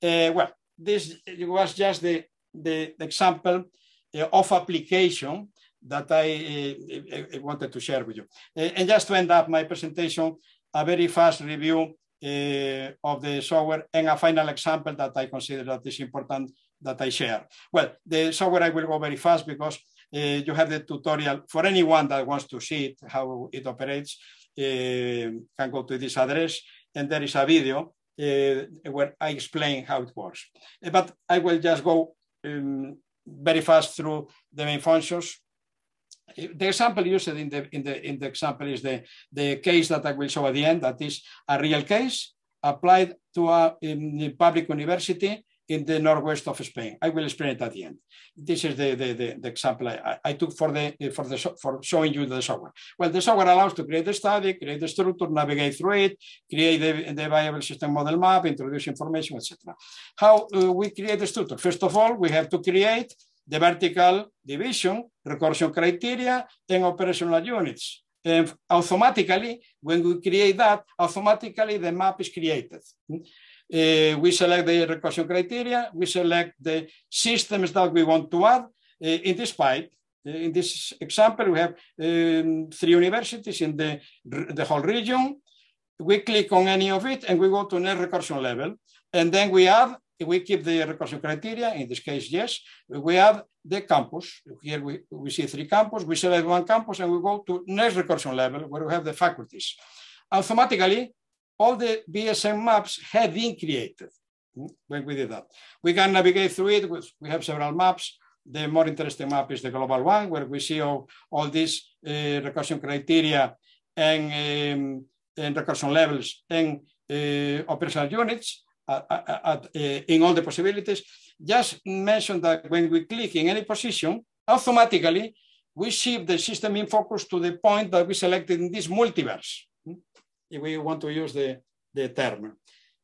Uh, well, this was just the, the, example uh, of application that I uh, wanted to share with you. and just to end up my presentation, a very fast review of the software and a final example that I consider that is important that I share. Well, the software I will go very fast because uh, you have the tutorial for anyone that wants to see it, how it operates, uh, can go to this address and there is a video uh, where I explain how it works. But I will just go um, very fast through the main functions. The example used in the, in the, in the example is the, the case that I will show at the end, that is a real case applied to a public university in the northwest of Spain. I will explain it at the end. This is the, the, the, the example I, I, took for the for the for showing you the software. Well, the software allows to create the study, create the structure, navigate through it, create the, the viable system model map, introduce information, etc. How uh, we create the structure? First of all, we have to create the vertical division, recursion criteria, and operational units. And automatically, when we create that, automatically the map is created. Uh, we select the recursion criteria, we select the systems that we want to add. Uh, in this pipe, uh, in this example, we have um, three universities in the, the whole region. We click on any of it and we go to next recursion level. And then we add we keep the recursion criteria. In this case, yes. We add the campus. Here we, we see three campus. We select one campus and we go to next recursion level where we have the faculties. Automatically, all the VSM maps have been created when we did that. We can navigate through it. We have several maps. The more interesting map is the global one, where we see all, all these uh, recursion criteria and, um, and recursion levels and uh, operational units at, at, at, uh, in all the possibilities. Just mention that when we click in any position, automatically we shift the system in focus to the point that we selected in this multiverse. If we want to use the, the term.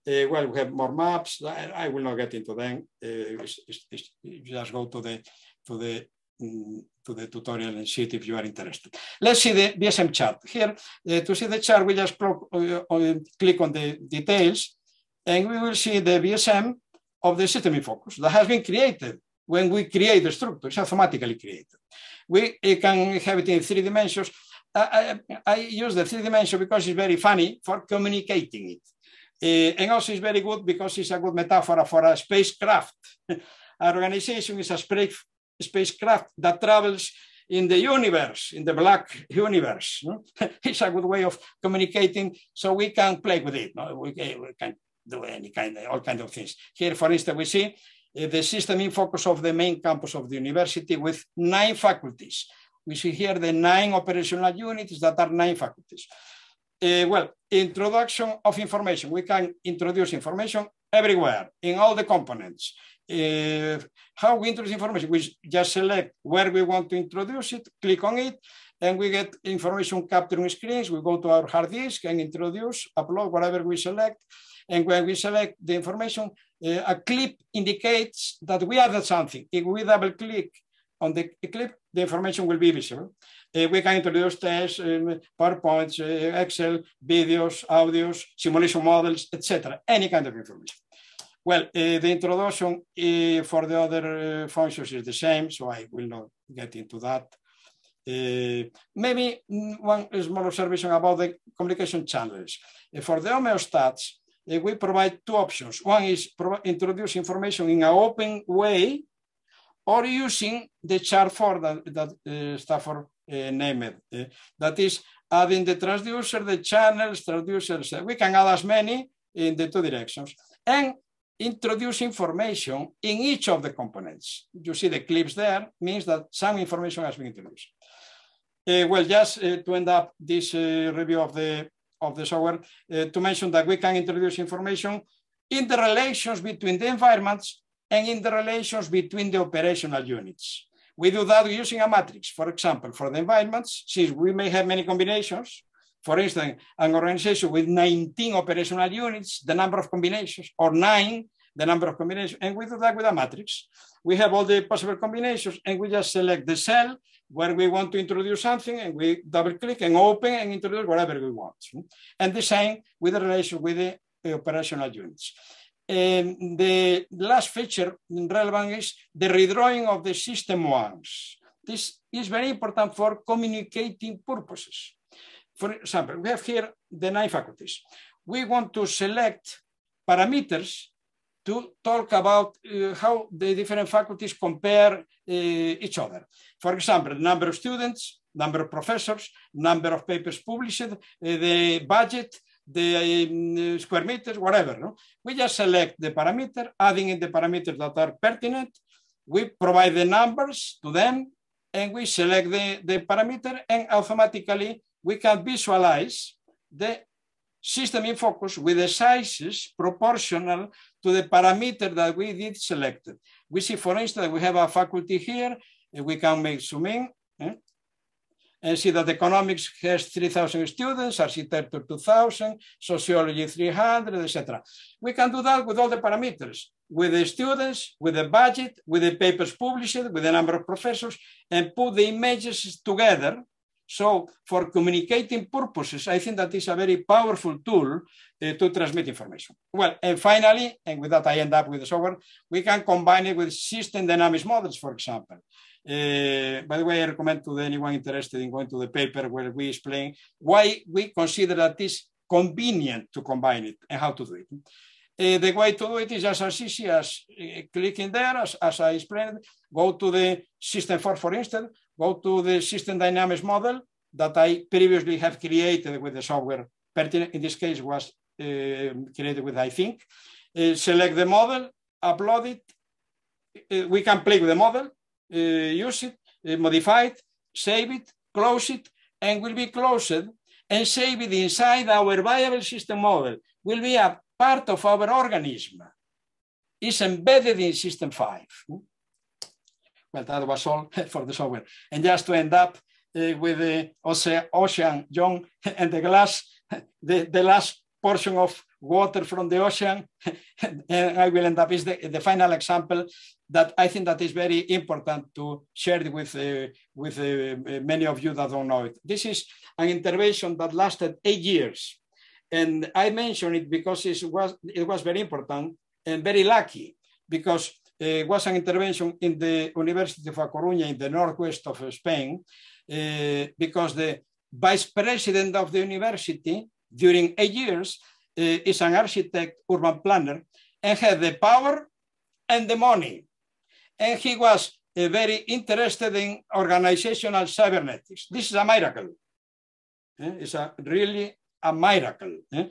Uh, well, we have more maps. I, I will not get into them. Uh, it's, it's, just go to the to the um, to the tutorial and see it if you are interested. Let's see the VSM chart. Here, uh, to see the chart, we just click on the details, and we will see the VSM of the system in focus that has been created when we create the structure. It's automatically created. We can have it in three dimensions. I, I, use the three dimension because it's very funny for communicating it. Uh, and also it's very good because it's a good metaphor for a spacecraft. Our organization is a space, spacecraft that travels in the universe, in the black universe. No? it's a good way of communicating so we can play with it. No? We, we, can do any kind all kind of things. Here, for instance, we see uh, the system in focus of the main campus of the university with nine faculties. We see here the nine operational units that are nine faculties. Uh, well, introduction of information. We can introduce information everywhere in all the components. Uh, how we introduce information? We just select where we want to introduce it, click on it, and we get information capturing screens. We go to our hard disk and introduce, upload whatever we select. And when we select the information, uh, a clip indicates that we added something. If we double click on the clip, the information will be visible. Uh, we can introduce tests, um, PowerPoints, uh, Excel, videos, audios, simulation models, etc. Any kind of information. Well, uh, the introduction uh, for the other uh, functions is the same, so I will not get into that. Uh, maybe one small observation about the communication channels. for the homeostats, we provide two options. One is introduce information in an open way or using the chart for that, that uh, Stafford uh, named. Uh, that is adding the transducer, the channels, transducers. We can add as many in the two directions and introduce information in each of the components. You see the clips there means that some information has been introduced. Uh, well, just uh, to end up this uh, review of the of the software, uh, to mention that we can introduce information in the relations between the environments and in the relations between the operational units. We do that using a matrix. For example, for the environments, since we may have many combinations, for instance, an organization with 19 operational units, the number of combinations, or nine, the number of combinations, and we do that with a matrix. We have all the possible combinations, and we just select the cell where we want to introduce something, and we double click and open and introduce whatever we want. And the same with the relation with the operational units. And the last feature relevant is the redrawing of the system ones. This is very important for communicating purposes. For example, we have here the nine faculties. We want to select parameters to talk about uh, how the different faculties compare uh, each other. For example, the number of students, number of professors, number of papers published, uh, the budget, the um, square meters, whatever. No? We just select the parameter, adding in the parameters that are pertinent. We provide the numbers to them, and we select the, the parameter, and automatically we can visualize the system in focus with the sizes proportional to the parameter that we did selected. We see, for instance, we have a faculty here, and we can make zoom in, eh? And see that economics has 3,000 students, architecture 2,000, sociology 300, etc. We can do that with all the parameters, with the students, with the budget, with the papers published, with the number of professors, and put the images together. So for communicating purposes, I think that is a very powerful tool uh, to transmit information. Well, and finally, and with that I end up with the software, we can combine it with system dynamics models, for example. Uh, by the way, I recommend to anyone interested in going to the paper where we explain why we consider that it's convenient to combine it and how to do it. Uh, the way to do it is just as easy as uh, clicking there, as, as I explained, go to the system for, for instance, go to the system dynamics model that I previously have created with the software pertinent. In this case was uh, created with iThink. Uh, select the model, upload it. Uh, we can play with the model, uh, use it, modify it, save it, close it, and will be closed and save it inside our viable system model. Will be a part of our organism is embedded in system five. Well, that was all for the software. And just to end up uh, with the ocean, John, and the glass, the, the last portion of water from the ocean, and I will end up is the, the final example that I think that is very important to share with, uh, with uh, many of you that don't know it. This is an intervention that lasted eight years. And I mention it because it was, it was very important and very lucky because it was an intervention in the University of A Coruña in the northwest of Spain uh, because the vice president of the university during eight years uh, is an architect, urban planner, and had the power and the money. And he was uh, very interested in organizational cybernetics. This is a miracle. It's a really a miracle. Eh?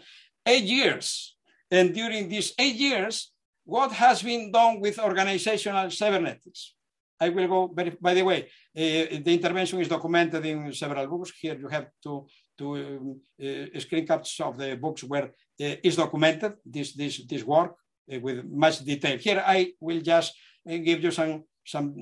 Eight years. And during these eight years, what has been done with organizational cybernetics? I will go, very, by the way, uh, the intervention is documented in several books. Here you have to, to um, uh, screen caps of the books where uh, is documented this, this, this work with much detail. Here I will just give you some, some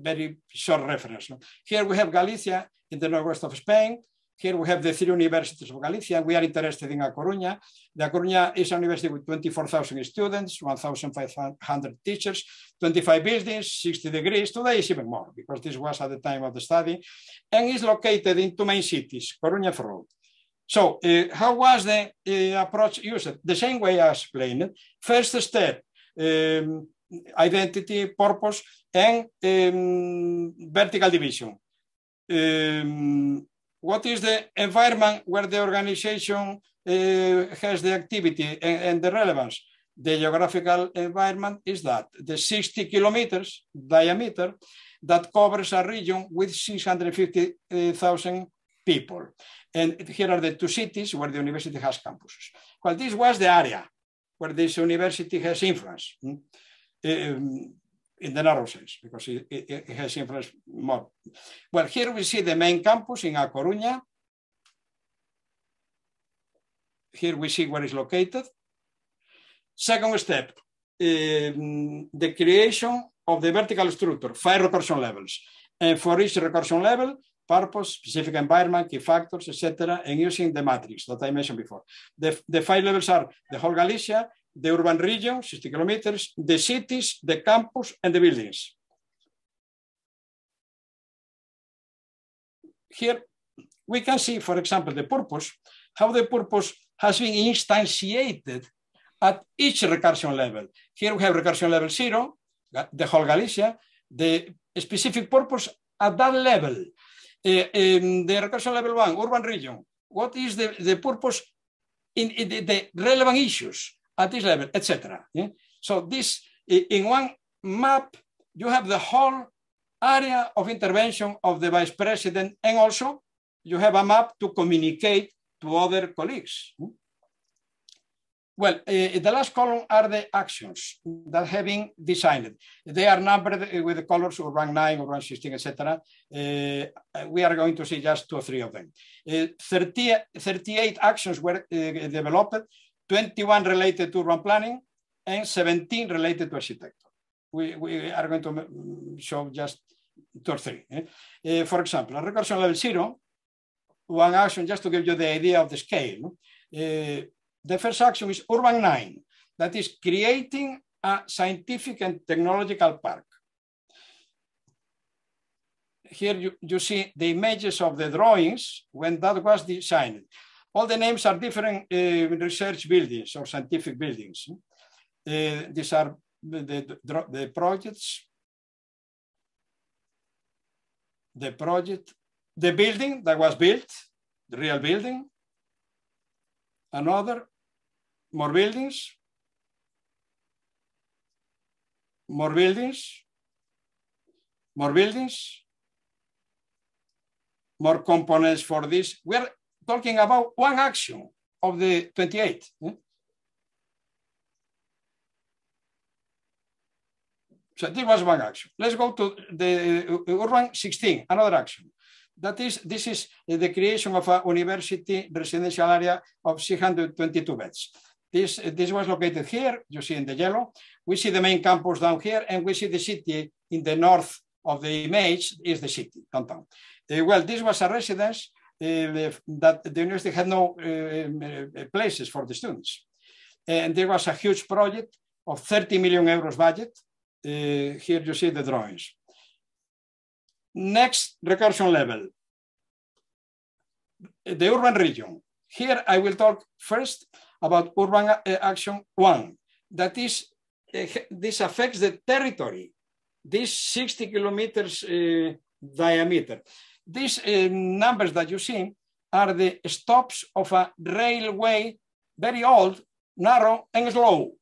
very short reference. Here we have Galicia in the northwest of Spain. Here we have the three universities of Galicia. We are interested in A Coruña. The Coruña is a university with 24,000 students, 1,500 teachers, 25 buildings, 60 degrees. Today is even more because this was at the time of the study and is located in two main cities, Coruña Ferrol. So uh, how was the uh, approach used? The same way I explained. First step, um, identity, purpose, and um, vertical division. Um, what is the environment where the organization uh, has the activity and, and, the relevance? The geographical environment is that the 60 kilometers diameter that covers a region with 650,000 people. And here are the two cities where the university has campuses. Well, this was the area where this university has influence. Um, in the narrow sense, because it, it, it, has influence more. Well, here we see the main campus in A Coruña. Here we see where it's located. Second step, um, the creation of the vertical structure, five recursion levels. And for each recursion level, purpose, specific environment, key factors, etc., and using the matrix that I mentioned before. The, the five levels are the whole Galicia, the urban region, 60 kilometers, the cities, the campus, and the buildings. Here we can see, for example, the purpose, how the purpose has been instantiated at each recursion level. Here we have recursion level zero, the whole Galicia, the specific purpose at that level. Uh, in the recursion level one, urban region, what is the, the purpose in, in the, the relevant issues? At this level, etc. Yeah? So this, in one map, you have the whole area of intervention of the vice president, and also you have a map to communicate to other colleagues. Well, uh, the last column are the actions that have been designed. They are numbered with the colors of rank 9 or rank 16, etc. Uh, we are going to see just two or three of them. Uh, 30, 38 actions were developed 21 related to urban planning, and 17 related to architecture. We, we are going to show just two or three. Eh? Uh, for example, a recursion level zero, one action, just to give you the idea of the scale. Uh, the first action is Urban 9, that is creating a scientific and technological park. Here you, you see the images of the drawings when that was designed. All the names are different uh, research buildings or scientific buildings. Uh, these are the, the, projects, the project, the building that was built, the real building, another, more buildings, more buildings, more buildings, more components for this. We're talking about one action of the 28. Eh? So this was one action. Let's go to the uh, urban 16, another action. That is, this is the creation of a university residential area of 622 beds. This, this was located here, you see in the yellow. We see the main campus down here, and we see the city in the north of the image is the city, downtown. Uh, well, this was a residence uh, Uh, that the university had no uh, um, uh, places for the students. And there was a huge project of 30 million euros budget. Uh, here you see the drawings. Next recursion level, the urban region. Here I will talk first about urban action one. That is, this affects the territory. This 60 kilometers diameter. These uh, numbers that you see are the stops of a railway, very old, narrow, and slow,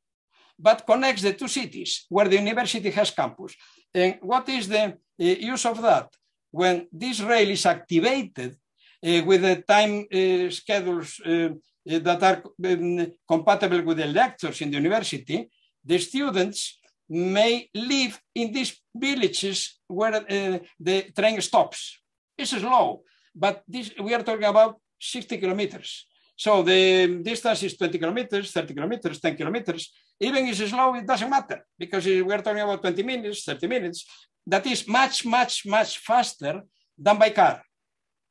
but connects the two cities where the university has campus. And what is the uh, use of that? When this rail is activated uh, with the time uh, schedules uh, that are um, compatible with the lectures in the university, the students may live in these villages where uh, the train stops. It's slow, but this we are talking about 60 kilometers. So the distance is 20 kilometers, 30 kilometers, 10 kilometers. Even if it's slow, it doesn't matter because we are talking about 20 minutes, 30 minutes. That is much, much, much faster than by car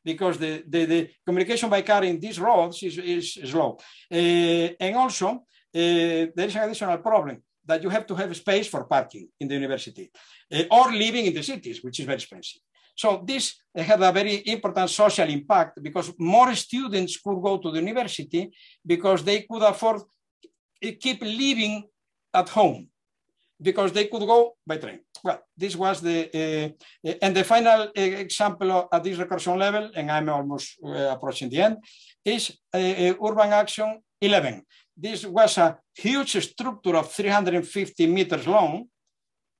because the, the, the communication by car in these roads is, is slow. Uh, and also, uh, there is an additional problem that you have to have space for parking in the university uh, or living in the cities, which is very expensive. So this had a very important social impact because more students could go to the university because they could afford keep living at home because they could go by train. Well, this was the, uh, and the final example at this recursion level, and I'm almost uh, approaching the end, is uh, Urban Action 11. This was a huge structure of 350 meters long.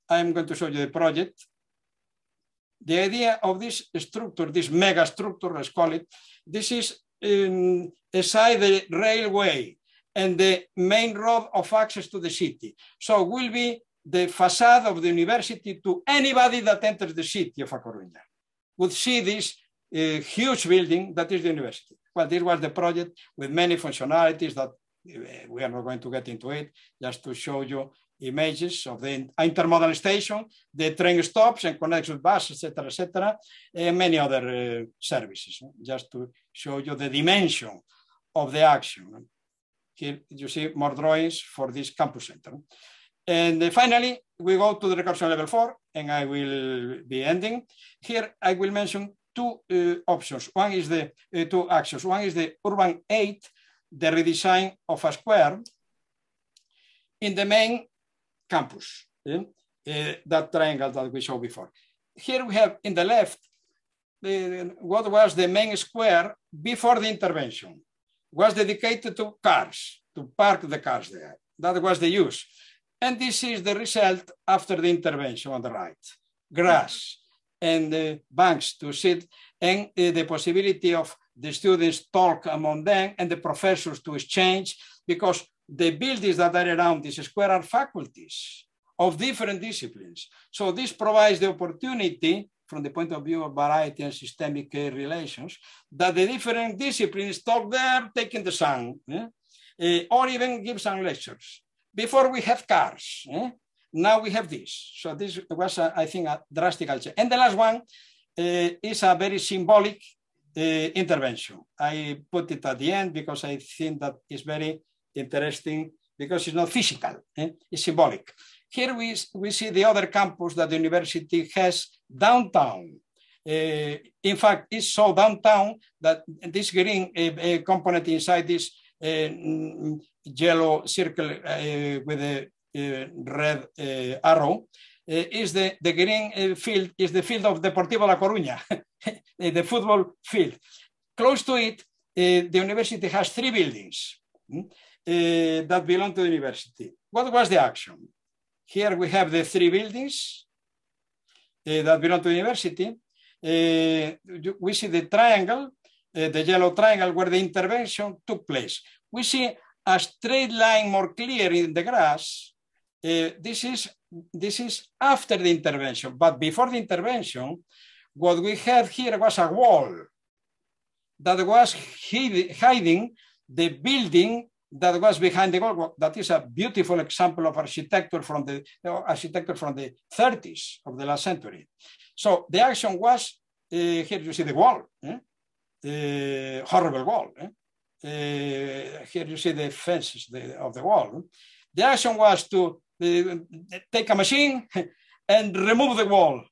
I'm going to show you the project. The idea of this structure, this mega structure, let's call it, this is um, aside the railway and the main road of access to the city. So will be the facade of the university to anybody that enters the city of A Coruña would see this uh, huge building that is the university. Well, this was the project with many functionalities that uh, we are not going to get into it, just to show you images of the intermodal station, the train stops and connects with bus, etc., etc., and many other uh, services, just to show you the dimension of the action. Here you see more drawings for this campus center. And uh, finally, we go to the recursion level four, and I will be ending. Here, I will mention two uh, options. One is the uh, two actions. One is the urban eight, the redesign of a square in the main campus, uh, that triangle that we saw before. Here we have in the left, what was the main square before the intervention, was dedicated to cars, to park the cars there. That was the use. And this is the result after the intervention on the right. Grass and uh, banks to sit and uh, the possibility of the students talk among them and the professors to exchange because the buildings that are around this square are faculties of different disciplines. So this provides the opportunity from the point of view of variety and systemic relations, that the different disciplines talk there, taking the sun, eh? uh, or even give some lectures. Before we have cars, eh? now we have this. So this was, I think, a drastic change. And the last one uh, is a very symbolic uh, intervention. I put it at the end because I think that is very interesting because it's not physical, eh? it's symbolic. Here we, we see the other campus that the university has downtown. Uh, in fact, it's so downtown that this green uh, component inside this uh, mm, yellow circle with a red arrow is the, the green field, is the field of Deportivo La Coruña, the football field. Close to it, the university has three buildings. Hmm? Uh, that belong to the university. What was the action? here we have the three buildings uh, that belong to the university. Uh, we see the triangle, the yellow triangle where the intervention took place. We see a straight line more clear in the grass. This is this is after the intervention, but before the intervention, what we had here was a wall that was hiding the building that was behind the wall. That is a beautiful example of architecture from the architecture from the 30s of the last century. So the action was uh, here you see the wall, eh? the horrible wall. Eh? Uh, here you see the fences of the wall. The action was to uh, take a machine and remove the wall.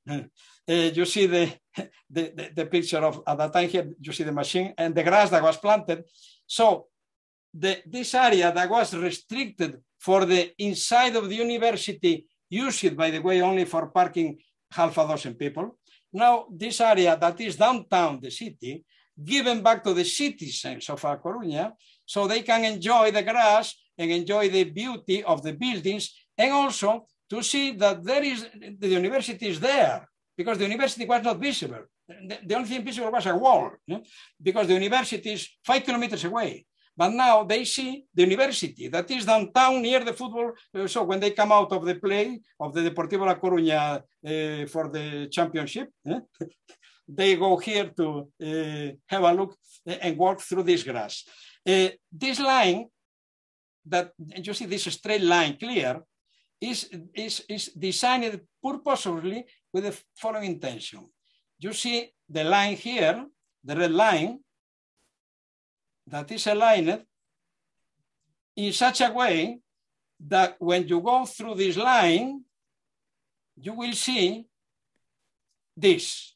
you see the, the, the, the, picture of at that time here, you see the machine and the grass that was planted. So the, this area that was restricted for the inside of the university, used by the way only for parking half a dozen people. Now this area that is downtown the city, given back to the citizens of Coruña, so they can enjoy the grass and enjoy the beauty of the buildings, and also to see that there is the university is there because the university was not visible. The, the only thing visible was a wall because the university is five kilometers away. But now they see the university that is downtown near the football. Uh, so when they come out of the play of the Deportivo La Coruña uh, for the championship, eh, they go here to uh, have a look and walk through this grass. Uh, this line, that you see this straight line clear, is, is, is designed purposefully with the following intention. You see the line here, the red line, that is aligned in such a way that when you go through this line, you will see this.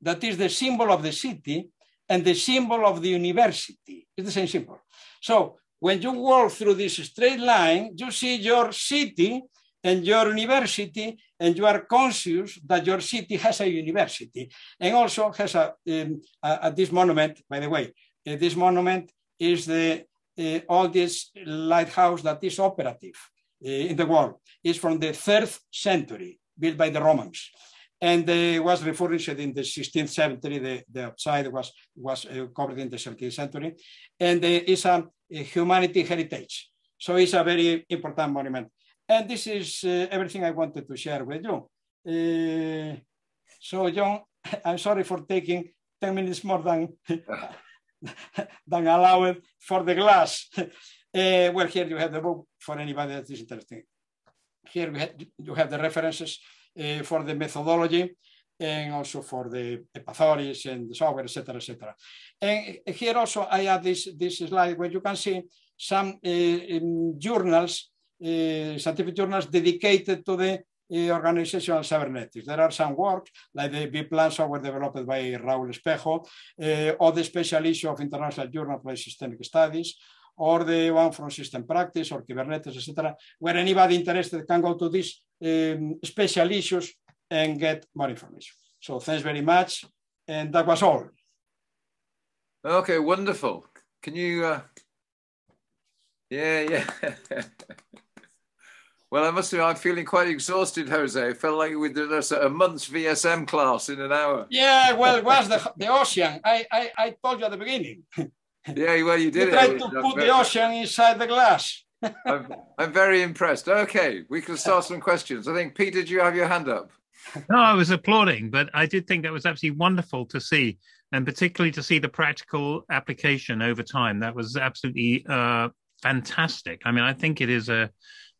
That is the symbol of the city and the symbol of the university. It's the same symbol. So when you walk through this straight line, you see your city and your university, and you are conscious that your city has a university and also has a, um, a, a this monument, by the way, uh, this monument is the uh, oldest lighthouse that is operative uh, in the world. It's from the third century, built by the Romans. And uh, was refurbished in the 16th century. The, the outside was, was uh, covered in the 17th century. And uh, it's a, a, humanity heritage. So it's a very important monument. And this is uh, everything I wanted to share with you. so John, I'm sorry for taking 10 minutes more than than allowed for the glass. uh, well, here you have the book for anybody that is interested. Here we have, you have the references uh, for the methodology and also for the, the pathologies and the software, etc., etc. And here also I add this, this slide where you can see some uh, journals, scientific journals dedicated to the organizational cybernetics. There are some works like the Viplan software developed by Raúl Espejo, uh, or the special issue of International Journal for Systemic Studies, or the one from System Practice or Kybernetes, etc., where anybody interested can go to these um, special issues and get more information. So thanks very much. And that was all. Okay, wonderful. Can you, uh... yeah, yeah. Well, I must admit, I'm feeling quite exhausted, Jose. I felt like we did a, a month's VSM class in an hour. Yeah, well, it was the, the ocean. I, I, I told you at the beginning. Yeah, well, you did. You tried to put the ocean inside the glass. I'm, I'm very impressed. Okay, we can start some questions. I think, Peter, did you have your hand up? No, I was applauding, but I did think that was absolutely wonderful to see, and particularly to see the practical application over time. That was absolutely uh, fantastic. I mean, I think it is a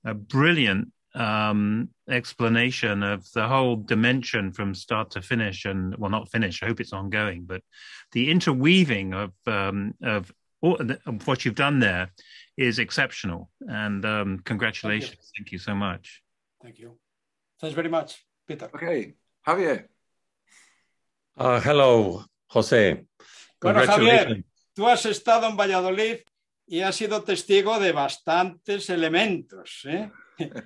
a brilliant um, explanation of the whole dimension from start to finish, and well, not finish. I hope it's ongoing, but the interweaving of um, of, of what you've done there is exceptional. And um, congratulations! Thank you. Thank you so much. Thank you. Thanks very much, Peter. Okay, Javier. Uh, hello, José. Bueno, Javier, tú has estado en Valladolid y ha sido testigo de bastantes elementos. ¿eh?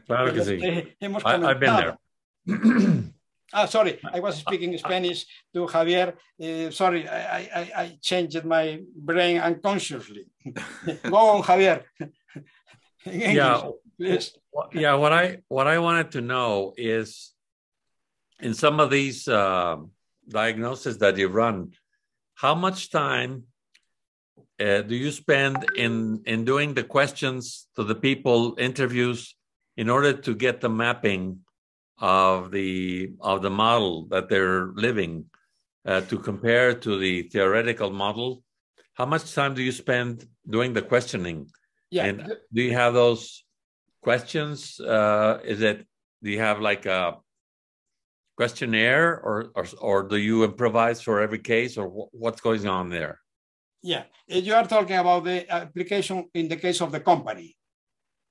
Claro que sí. Hemos comentado. ah, sorry, I was speaking Spanish to Javier. Uh, sorry, I, I, I, changed my brain unconsciously. Go on, Javier. yeah, Yes. Yeah, what I what I wanted to know is in some of these uh, diagnoses that you run, how much time uh, do you spend in in doing the questions to the people interviews in order to get the mapping of the of the model that they're living uh, to compare to the theoretical model? How much time do you spend doing the questioning? Yeah. and do you have those questions? Uh, is it do you have like a questionnaire or, or or do you improvise for every case or wh- what's going on there Yeah. Uh, You are talking about the application in the case of the company.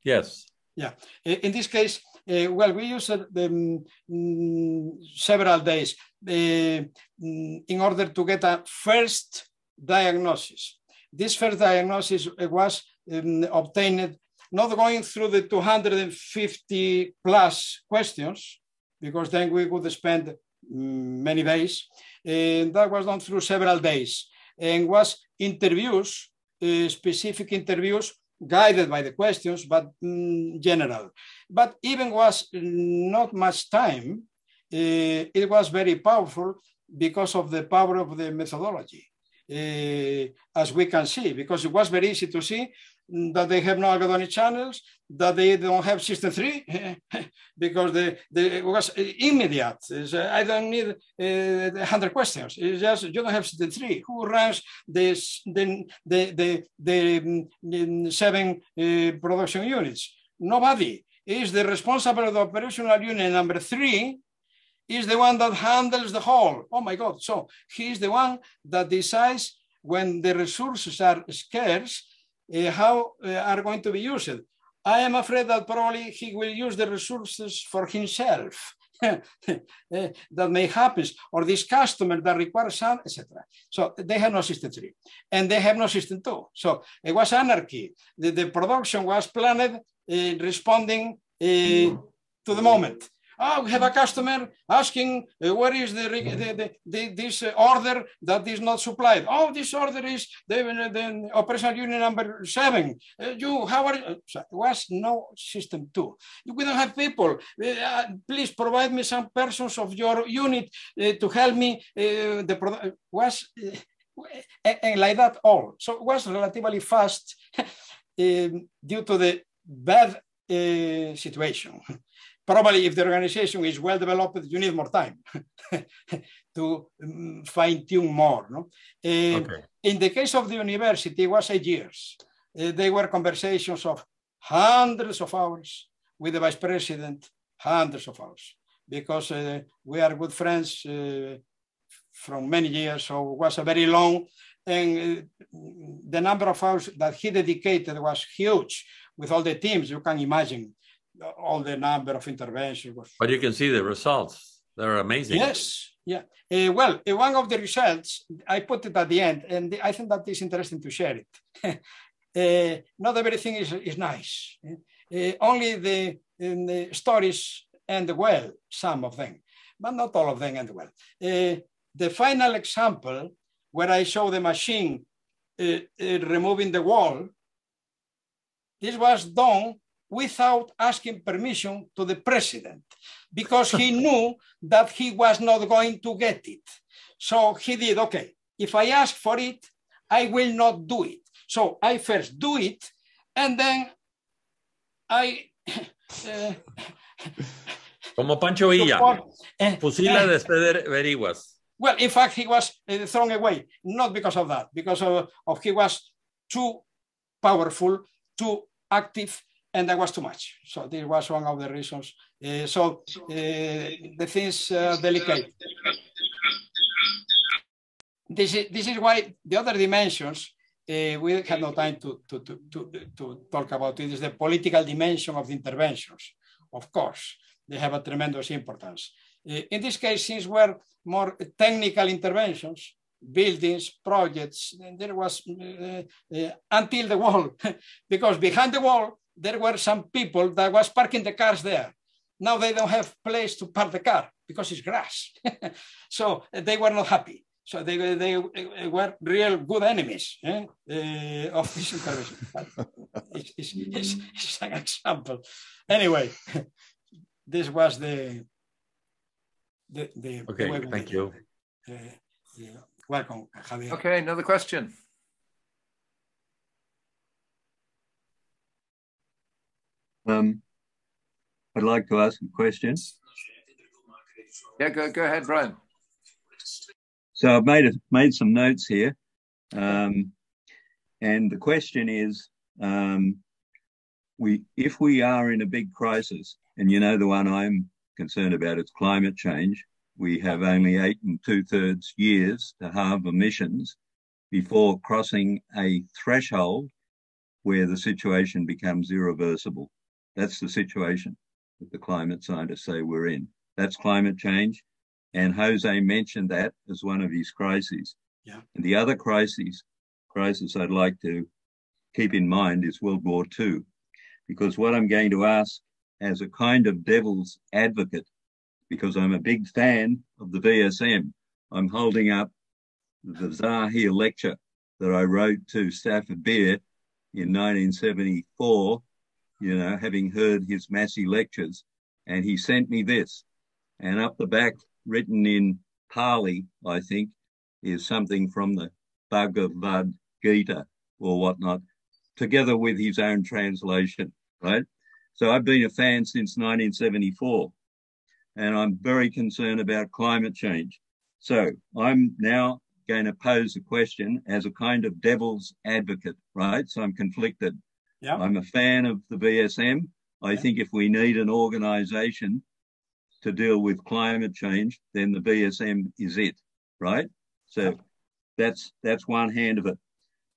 yes Yeah. In this case, uh, well, we used um, mm, several days uh, mm, in order to get a first diagnosis. This first diagnosis uh, was um, obtained not going through the 250 plus questions, because then we would spend mm, many days. And that was done through several days and was interviews, uh, specific interviews guided by the questions, but mm, general. But even was not much time, uh, it was very powerful because of the power of the methodology, uh, as we can see, because it was very easy to see that they have no algedonic channels, that they don't have system three, because the, the, it was immediate. It's, uh, I don't need uh, 100 questions. It's just, you don't have system three. Who runs the, the, the, the, the, the seven uh, production units? Nobody. Is the responsible of the operational unit number three is the one that handles the whole. Oh my God. So he is the one that decides when the resources are scarce, how uh, are going to be used. I am afraid that probably he will use the resources for himself. that may happen, or this customer that requires some, etc. So they have no system three, and they have no system two. So it was anarchy. The, the production was planned uh, responding uh, to the moment. Oh, we have a customer asking uh, where is the, the, the, this uh, order that is not supplied. Oh, this order is the, the operational unit number seven. Uh, you, how are you? Uh, so was no system two. We don't have people. Uh, uh, please provide me some persons of your unit to help me. the was and like that all. So it was relatively fast um, due to the bad situation probably if the organization is well developed, you need more time to um, fine tune more. No? Uh, okay. In the case of the university, it was eight years. Uh, they were conversations of hundreds of hours with the vice president, hundreds of hours, because uh, we are good friends from many years, so it was a very long, and the number of hours that he dedicated was huge with all the teams you can imagine all the number of interventions. But you can see the results. They're amazing. Yes. Yeah. Uh, well, uh, one of the results, I put it at the end, and I think that is interesting to share it. uh, not everything is, is nice. only the, the, stories end well, some of them, but not all of them end well. the final example, where I show the machine removing the wall, this was done without asking permission to the president because he knew that he was not going to get it. So he did, okay, if I ask for it, I will not do it. So I first do it and then I. Uh, Como Pancho Villa, uh, fusila uh, después de averiguas. Well, in fact, he was uh, thrown away, not because of that, because of, of he was too powerful, too active, and that was too much. So this was one of the reasons. Uh, so uh, the things uh, delicate. This is, this is why the other dimensions, uh, we have no time to, to, to, to, to talk about it, is the political dimension of the interventions. Of course, they have a tremendous importance. Uh, in this case, since we're more technical interventions, buildings, projects, there was uh, until the wall, because behind the wall, there were some people that was parking the cars there. Now they don't have place to park the car because it's grass. so they were not happy. So they, they were real good enemies eh, uh, of this intervention. it's, it's, it's, it's an example. Anyway, this was the the, the okay. the thank you. Uh, yeah. Welcome, Javier. Okay, another question. Um, I'd like to ask a question. Yeah, go go ahead, Brian. So I've made a, made some notes here, um, and the question is, um, we if we are in a big crisis, and you know the one I'm concerned about is climate change. We have only eight and two thirds years to halve emissions before crossing a threshold where the situation becomes irreversible. That's the situation that the climate scientists say we're in. That's climate change. And Jose mentioned that as one of his crises. Yeah. And the other crises, crisis I'd like to keep in mind is World War II. Because what I'm going to ask as a kind of devil's advocate, because I'm a big fan of the VSM, I'm holding up the Zahir lecture that I wrote to Stafford Beer in 1974, you know, having heard his Massey lectures. And he sent me this. And up the back, written in Pali, I think, is something from the Bhagavad Gita or whatnot, together with his own translation, right? So I've been a fan since 1974, and I'm very concerned about climate change. So I'm now going to pose a question as a kind of devil's advocate, right? So I'm conflicted. Yeah. I'm a fan of the VSM. I think if we need an organization to deal with climate change, then the VSM is it, right? So that's that's one hand of it.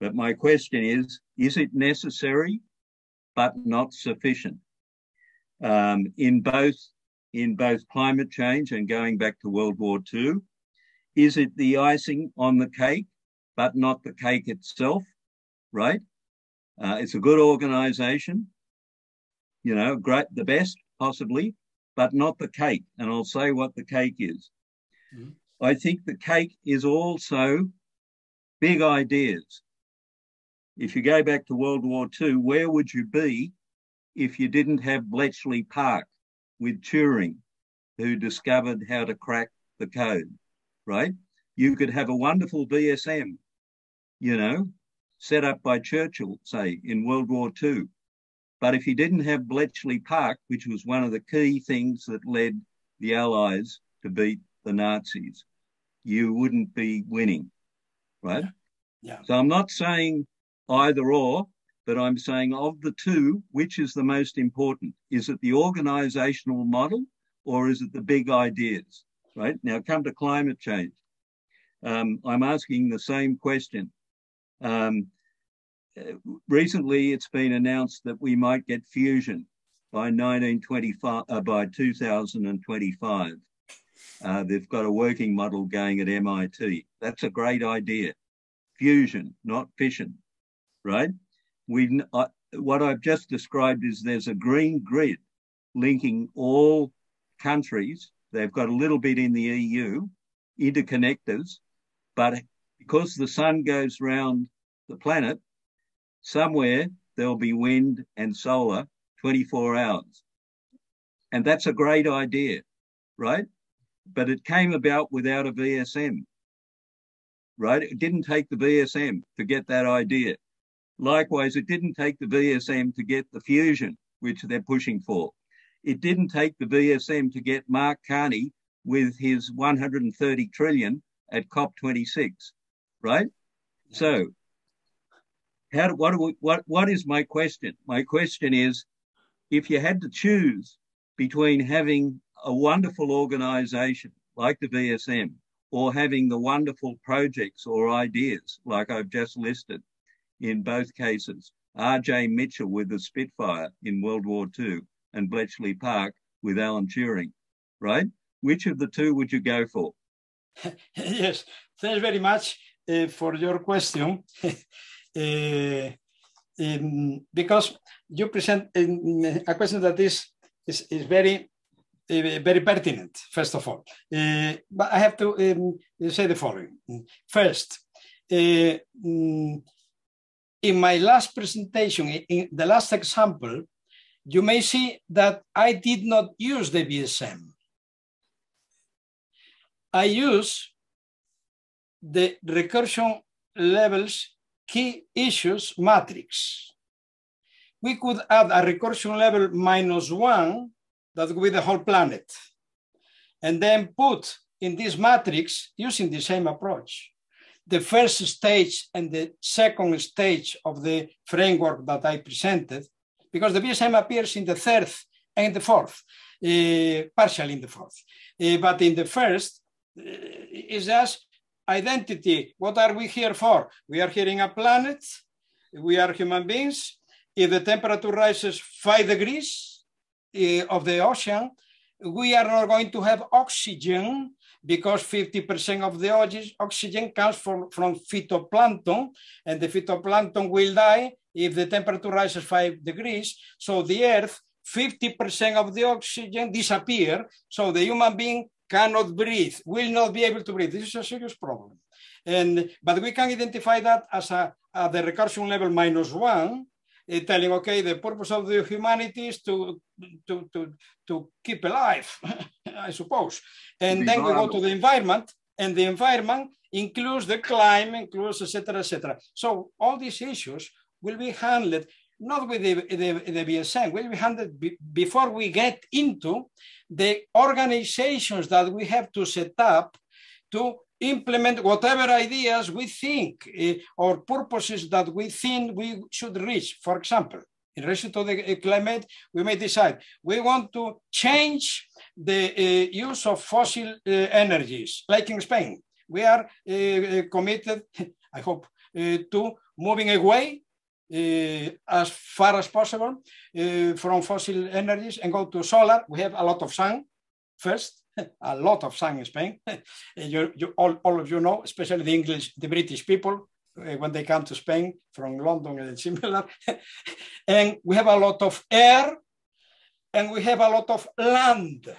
But my question is, is it necessary but not sufficient? Um, in both in both climate change and going back to World War II, is it the icing on the cake but not the cake itself, right? Uh, it's a good organization, you know, great, the best possibly, but not the cake. And I'll say what the cake is. Mhm. I think the cake is also big ideas. If you go back to World War II, where would you be if you didn't have Bletchley Park with Turing, who discovered how to crack the code, right? You could have a wonderful VSM, you know, set up by Churchill, say, in World War II. But if you didn't have Bletchley Park, which was one of the key things that led the Allies to beat the Nazis, you wouldn't be winning, right? Yeah. So I'm not saying either or, but I'm saying of the two, which is the most important? Is it the organizational model or is it the big ideas, right? Now come to climate change. Um, I'm asking the same question. Um, recently, it's been announced that we might get fusion by 1925, uh, by 2025. Uh, they've got a working model going at MIT. That's a great idea. Fusion, not fission, right? We, uh, what I've just described is there's a green grid linking all countries. They've got a little bit in the EU, interconnectors, but because the sun goes round the planet, somewhere there'll be wind and solar 24 hours. And that's a great idea, right? But it came about without a VSM, right? It didn't take the VSM to get that idea. Likewise, it didn't take the VSM to get the fusion, which they're pushing for. It didn't take the VSM to get Mark Carney with his 130 trillion at COP26, right? So, how do, what, do we, what, what is my question? My question is, if you had to choose between having a wonderful organization like the VSM or having the wonderful projects or ideas like I've just listed in both cases, R.J. Mitchell with the Spitfire in World War II and Bletchley Park with Alan Turing, right? Which of the two would you go for? yes, thanks very much uh, for your question. um, because you present a question that is, is, is very uh, very pertinent, first of all. Uh, but I have to um, say the following. First, um, in my last presentation, in the last example, you may see that I did not use the VSM. I use the recursion levels key issues matrix. We could add a recursion level minus one, that would be the whole planet, and then put in this matrix using the same approach the first stage and the second stage of the framework that I presented, because the VSM appears in the third and the fourth, uh, partially in the fourth. Uh, but in the first, uh, is just identity. What are we here for? We are here in a planet, we are human beings. If the temperature rises five degrees uh, of the ocean, we are not going to have oxygen because 50% of the oxygen comes from, from phytoplankton, and the phytoplankton will die if the temperature rises five degrees. So the Earth, 50% of the oxygen disappear, so the human being cannot breathe, will not be able to breathe. This is a serious problem. And, but we can identify that as a, at the recursion level minus one, uh, telling, okay, the purpose of the humanity is to, to, to, to keep alive, I suppose. And then we go to the environment, and the environment includes the climate, includes etc. etc. So all these issues will be handled not with the, the, the will be handled be, before we get into the organizations that we have to set up to implement whatever ideas we think uh, or purposes that we think we should reach. For example, in relation to the eh, climate, we may decide we want to change the uh, use of fossil uh, energies, like in Spain. We are committed, I hope, to moving away as far as possible from fossil energies and go to solar. We have a lot of sun first, a lot of sun in Spain. you, you, all, all of you know, especially the English, the British people, uh, when they come to Spain from London and similar. and we have a lot of air and we have a lot of land.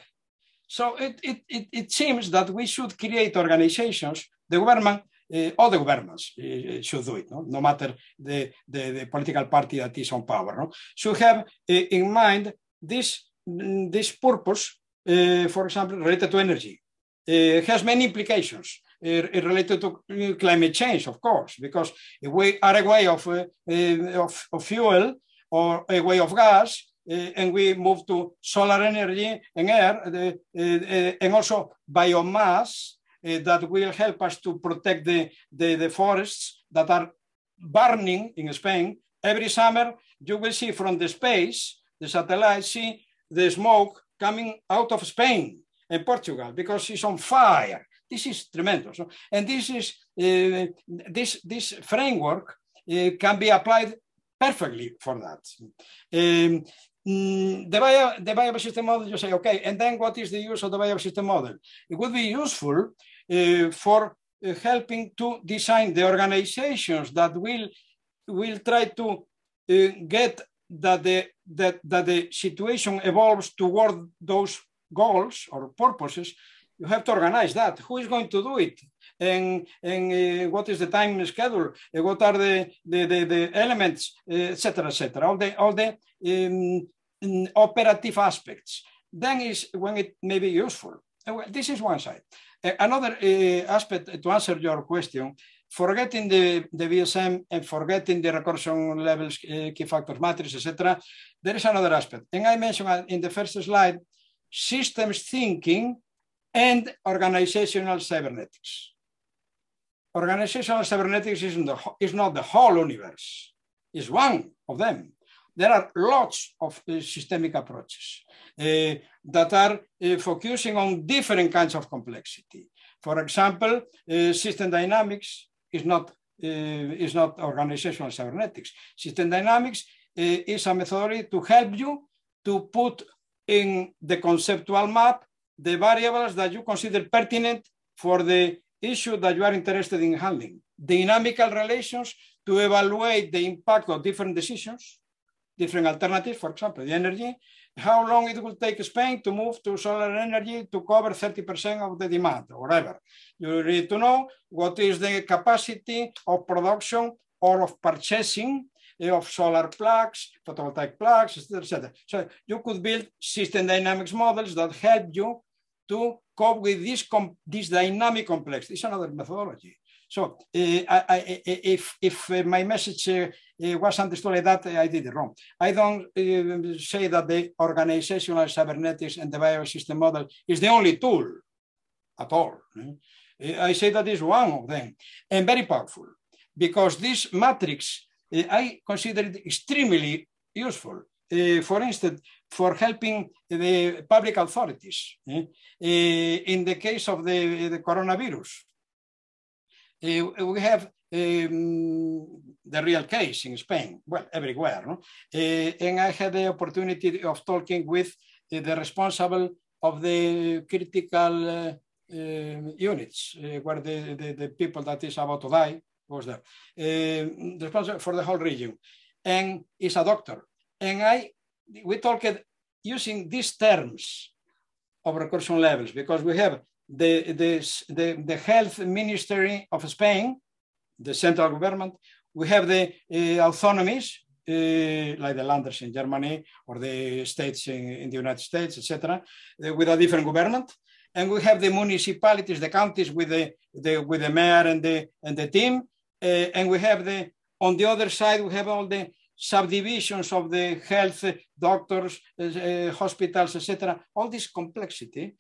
So it, it, it, it seems that we should create organizations, the government, uh, all the governments uh, should do it, no, no matter the, the, the, political party that is on power, no? should have in mind this, this purpose for example, related to energy. Has many implications related to climate change, of course, because we are a way of, of, of fuel or a way of gas, uh, and we move to solar energy and air, uh, uh, and also biomass that will help us to protect the, the, the, forests that are burning in Spain. Every summer, you will see from the space, the satellite, see the smoke coming out of Spain and Portugal because it's on fire. This is tremendous. And this is uh, this this framework uh, can be applied perfectly for that. Um, mm, the, bio, the viable system model, you say, okay, and then what is the use of the viable system model? It would be useful uh, for uh, helping to design the organizations that will, will try to uh, get that the, that, that the situation evolves toward those goals or purposes, you have to organize that. Who is going to do it? And, and uh, what is the time schedule? Uh, what are the, the, the, the elements, etc., uh, etc. Et all the, all the um, operative aspects. Then is when it may be useful. Uh, this is one side. Uh, another aspect to answer your question forgetting the, the VSM and forgetting the recursion levels, uh, key factors matrix, etc., there is another aspect. And I mentioned in the first slide, systems thinking and organizational cybernetics. Organizational cybernetics isn't the, is not the whole universe, it's one of them. There are lots of uh, systemic approaches uh, that are uh, focusing on different kinds of complexity. For example, uh, system dynamics, is not, uh, is not organizational cybernetics. System dynamics uh, is a methodology to help you to put in the conceptual map the variables that you consider pertinent for the issue that you are interested in handling. Dynamical relations to evaluate the impact of different decisions, different alternatives, for example, the energy, how long it will take Spain to move to solar energy to cover 30% of the demand or whatever. You need to know what is the capacity of production or of purchasing of solar plugs, photovoltaic plugs, etc. So you could build system dynamics models that help you to cope with this, this dynamic complexity. It's another methodology. So uh, I, I, eh, eh, if, if uh, my message was understood like that, I did it wrong. I don't say that the organizational cybernetics and the biosystem model is the only tool at all. I say that is one of them and very powerful because this matrix I consider it extremely useful. For instance, for helping the public authorities in the case of the, the coronavirus. Uh, we have um, the real case in Spain, well, everywhere. No? and I had the opportunity of talking with the responsible of the critical units, where the, the, the, people that is about to die was there, responsible for the whole region, and is a doctor. And I, we talked using these terms of recursion levels because we have the, the, the, the health ministry of Spain, the central government, we have the uh, autonomies, uh, like the landers in Germany or the states in, in the United States, etc., uh, with a different government. And we have the municipalities, the counties with the, the, with the mayor and the, and the team. Uh, and we have the, on the other side, we have all the subdivisions of the health, doctors, uh, hospitals, etc. All this complexity.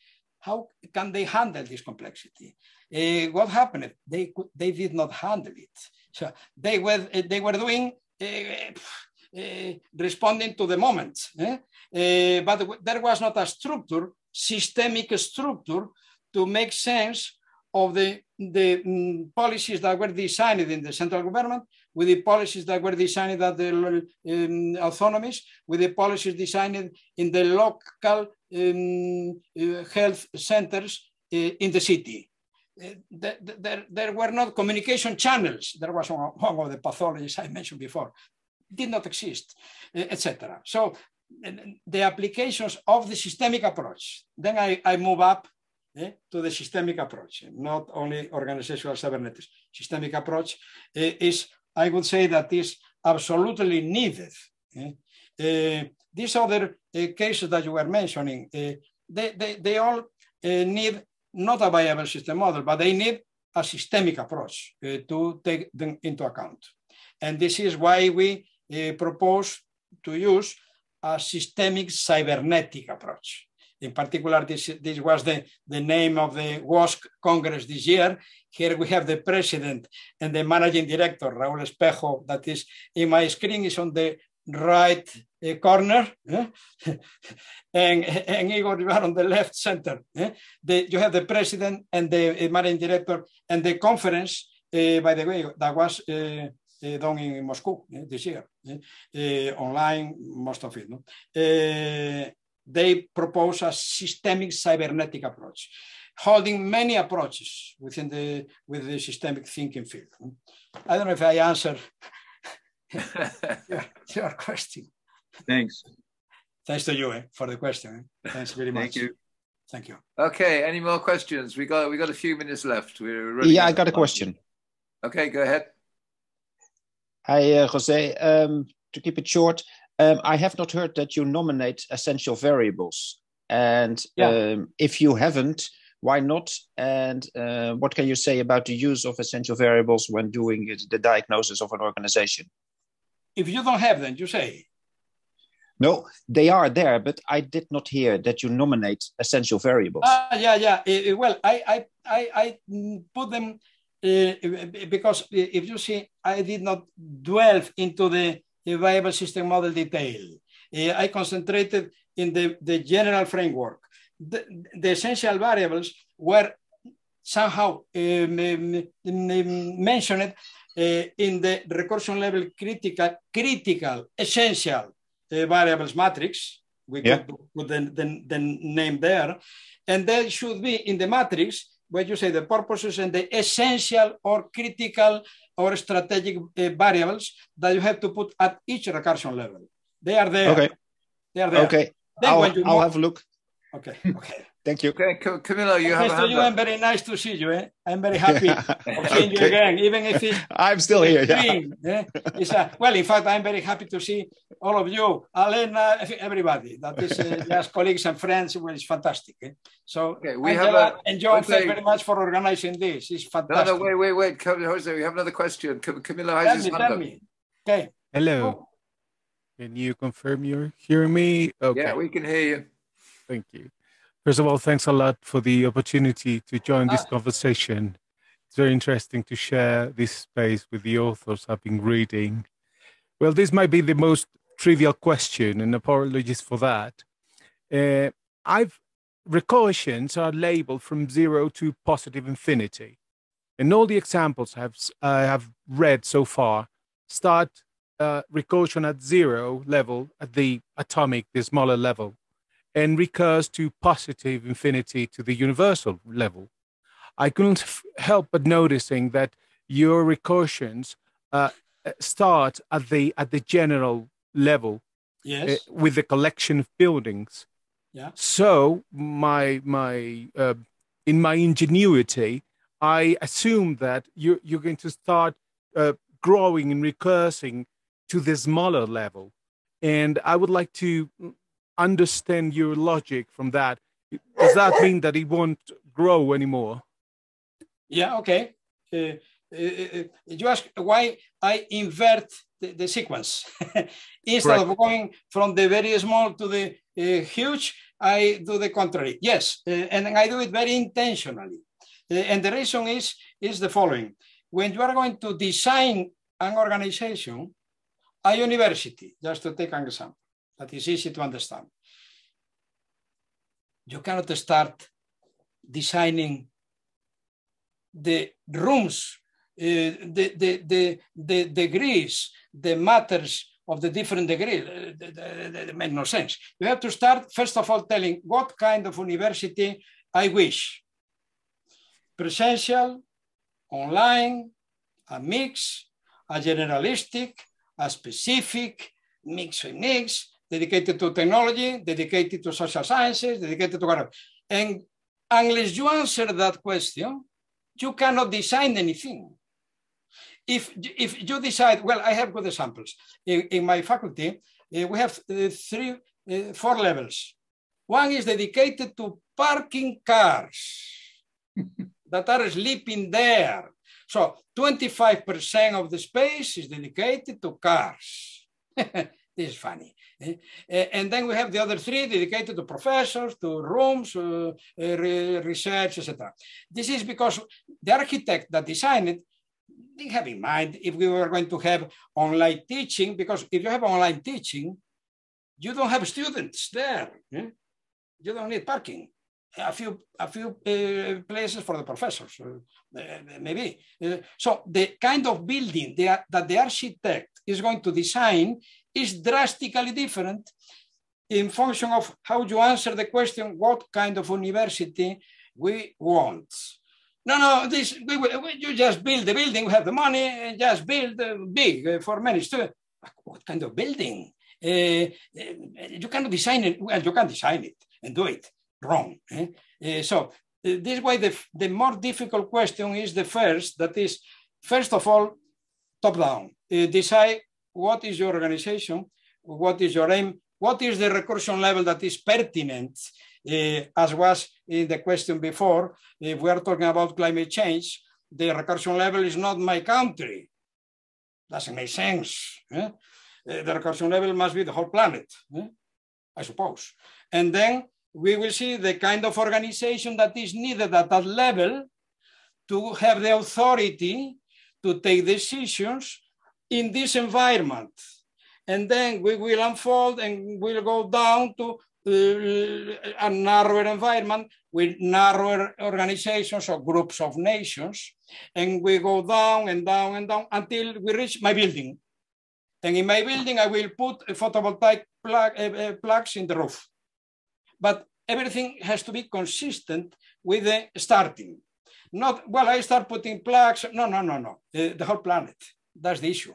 How can they handle this complexity? Uh, what happened? They they did not handle it. So they were they were doing uh, responding to the moment, eh? but there was not a structure, systemic structure, to make sense of the, the um, policies that were designed in the central government, with the policies that were designed at the um, autonomies, with the policies designed in the local um, uh, health centers uh, in the city. Uh, there, there, there, were not communication channels. There was one, one of the pathologies I mentioned before, did not exist, uh, etc. So the applications of the systemic approach. Then I, I move up eh, to the systemic approach, not only organizational cybernetics. Systemic approach eh, is, I would say, that is absolutely needed. Eh? eh these other cases that you were mentioning, they, they, they all need not a viable system model, but they need a systemic approach to take them into account. And this is why we propose to use a systemic cybernetic approach. In particular, this, this was the, the name of the WOSC Congress this year. Here we have the president and the managing director, Raúl Espejo, that is in my screen is on the right uh, corner, eh? and, and Igor you are on the left center. Eh? The, you have the president and the uh, managing director and the conference, uh, by the way, that was done in Moscow this year, online, most of it. No? They propose a systemic cybernetic approach, holding many approaches within the with the systemic thinking field. I don't know if I answer your, your, question. Thanks. Thanks to you eh, for the question. Eh? Thanks very much. Thank you. Thank you. Okay. Any more questions? We got we got a few minutes left. We're yeah, I got a question. Okay, go ahead. Hi, uh, Jose. Um, to keep it short, um, I have not heard that you nominate essential variables. And yeah. um, if you haven't, why not? And uh, what can you say about the use of essential variables when doing the diagnosis of an organization? If you don't have them, you say. No, they are there, but I did not hear that you nominate essential variables. Uh, yeah, yeah. Uh, well, I, I, I, I put them uh, because if you see, I did not delve into the a viable system model detail. Uh, I concentrated in the, the general framework. The, the essential variables were somehow um, um, mentioned uh, in the recursion level critical, critical essential uh, variables matrix. We yeah. could put the, the, the name there. And there should be in the matrix where you say the purposes and the essential or critical or strategic uh, variables that you have to put at each recursion level. They are there. Okay. They are there. Okay. Then I'll, I'll move... have a look. Okay. Okay. Thank you. Okay, Camilo, you have Mr. You, I'm very nice to see you. Eh? I'm very happy of seeing you again, even if it's. I'm still here. Yeah. Eh? It's a, well, in fact, I'm very happy to see all of you, Alena, everybody. That is uh, just colleagues and friends. Well, it's fantastic. Eh? So, okay, we Angela have a, and John, thank you very much for organizing this. It's fantastic. No, no, wait, wait, wait, Jose, we have another question. Camilo has tell his me, hand tell up. me. Okay. Hello. Can you confirm you're hearing me? Okay. Yeah, we can hear you. Thank you. First of all, thanks a lot for the opportunity to join this Ah. conversation. It's very interesting to share this space with the authors I've been reading. Well, this might be the most trivial question, and apologies for that. Uh, I've recursions are labeled from zero to positive infinity, and all the examples I've I have read so far start uh, recursion at zero level, at the atomic, the smaller level, and recurs to positive infinity to the universal level. I couldn't f- help but noticing that your recursions uh, start at the at the general level Yes. uh, with the collection of buildings. Yeah. So my my uh, in my ingenuity, I assume that you you're going to start uh, growing and recursing to the smaller level, and I would like to understand your logic from that. Does that mean that it won't grow anymore? Yeah, okay. Uh, uh, uh, you ask why I invert the, the sequence. Instead of going from the very small to the uh, huge, I do the contrary. Yes, uh, and I do it very intentionally. Uh, and the reason is, is the following. When you are going to design an organization, a university, just to take an example, that is easy to understand. You cannot start designing the rooms, uh, the, the, the, the degrees, the matters of the different degrees, It th- make no sense. You have to start, first of all, telling what kind of university I wish. Presential, online, a mix, a generalistic, a specific, mix and mix, dedicated to technology, dedicated to social sciences, dedicated to whatever. And unless you answer that question, you cannot design anything. If, if you decide, well, I have good examples. In, in my faculty, uh, we have uh, three, uh, four levels. One is dedicated to parking cars that are sleeping there. So 25% of the space is dedicated to cars. this is funny. Eh? Eh, And then we have the other three dedicated to professors, to rooms, uh, uh, research, etc. This is because the architect that designed it didn't have in mind if we were going to have online teaching, because if you have online teaching, you don't have students there. eh? You don't need parking. A few, a few uh, places for the professors, uh, maybe. Uh, so the kind of building that the architect is going to design is drastically different in function of how you answer the question, what kind of university we want. No, no, this we, we- you just build the building, we have the money, and just build uh, big uh, for many students. What kind of building? Uh, uh, you cannot design it. Well, you can design it and do it wrong. eh? Uh, so this way, the, the more difficult question is the first. That is, first of all, top down. Uh, decide what is your organization, what is your aim, what is the recursion level that is pertinent, uh, as was in the question before. If we are talking about climate change, the recursion level is not my country. Doesn't make sense. eh? Uh, the recursion level must be the whole planet, eh? I suppose. And then we will see the kind of organization that is needed at that level to have the authority to take decisions in this environment. And then we will unfold and we'll go down to uh, a narrower environment with narrower organizations or groups of nations. And we go down and down and down until we reach my building. And in my building, I will put a photovoltaic plug, uh, uh, plugs in the roof. But everything has to be consistent with the starting. Not, well, I start putting plugs. No, no, no, no. The whole planet. That's the issue.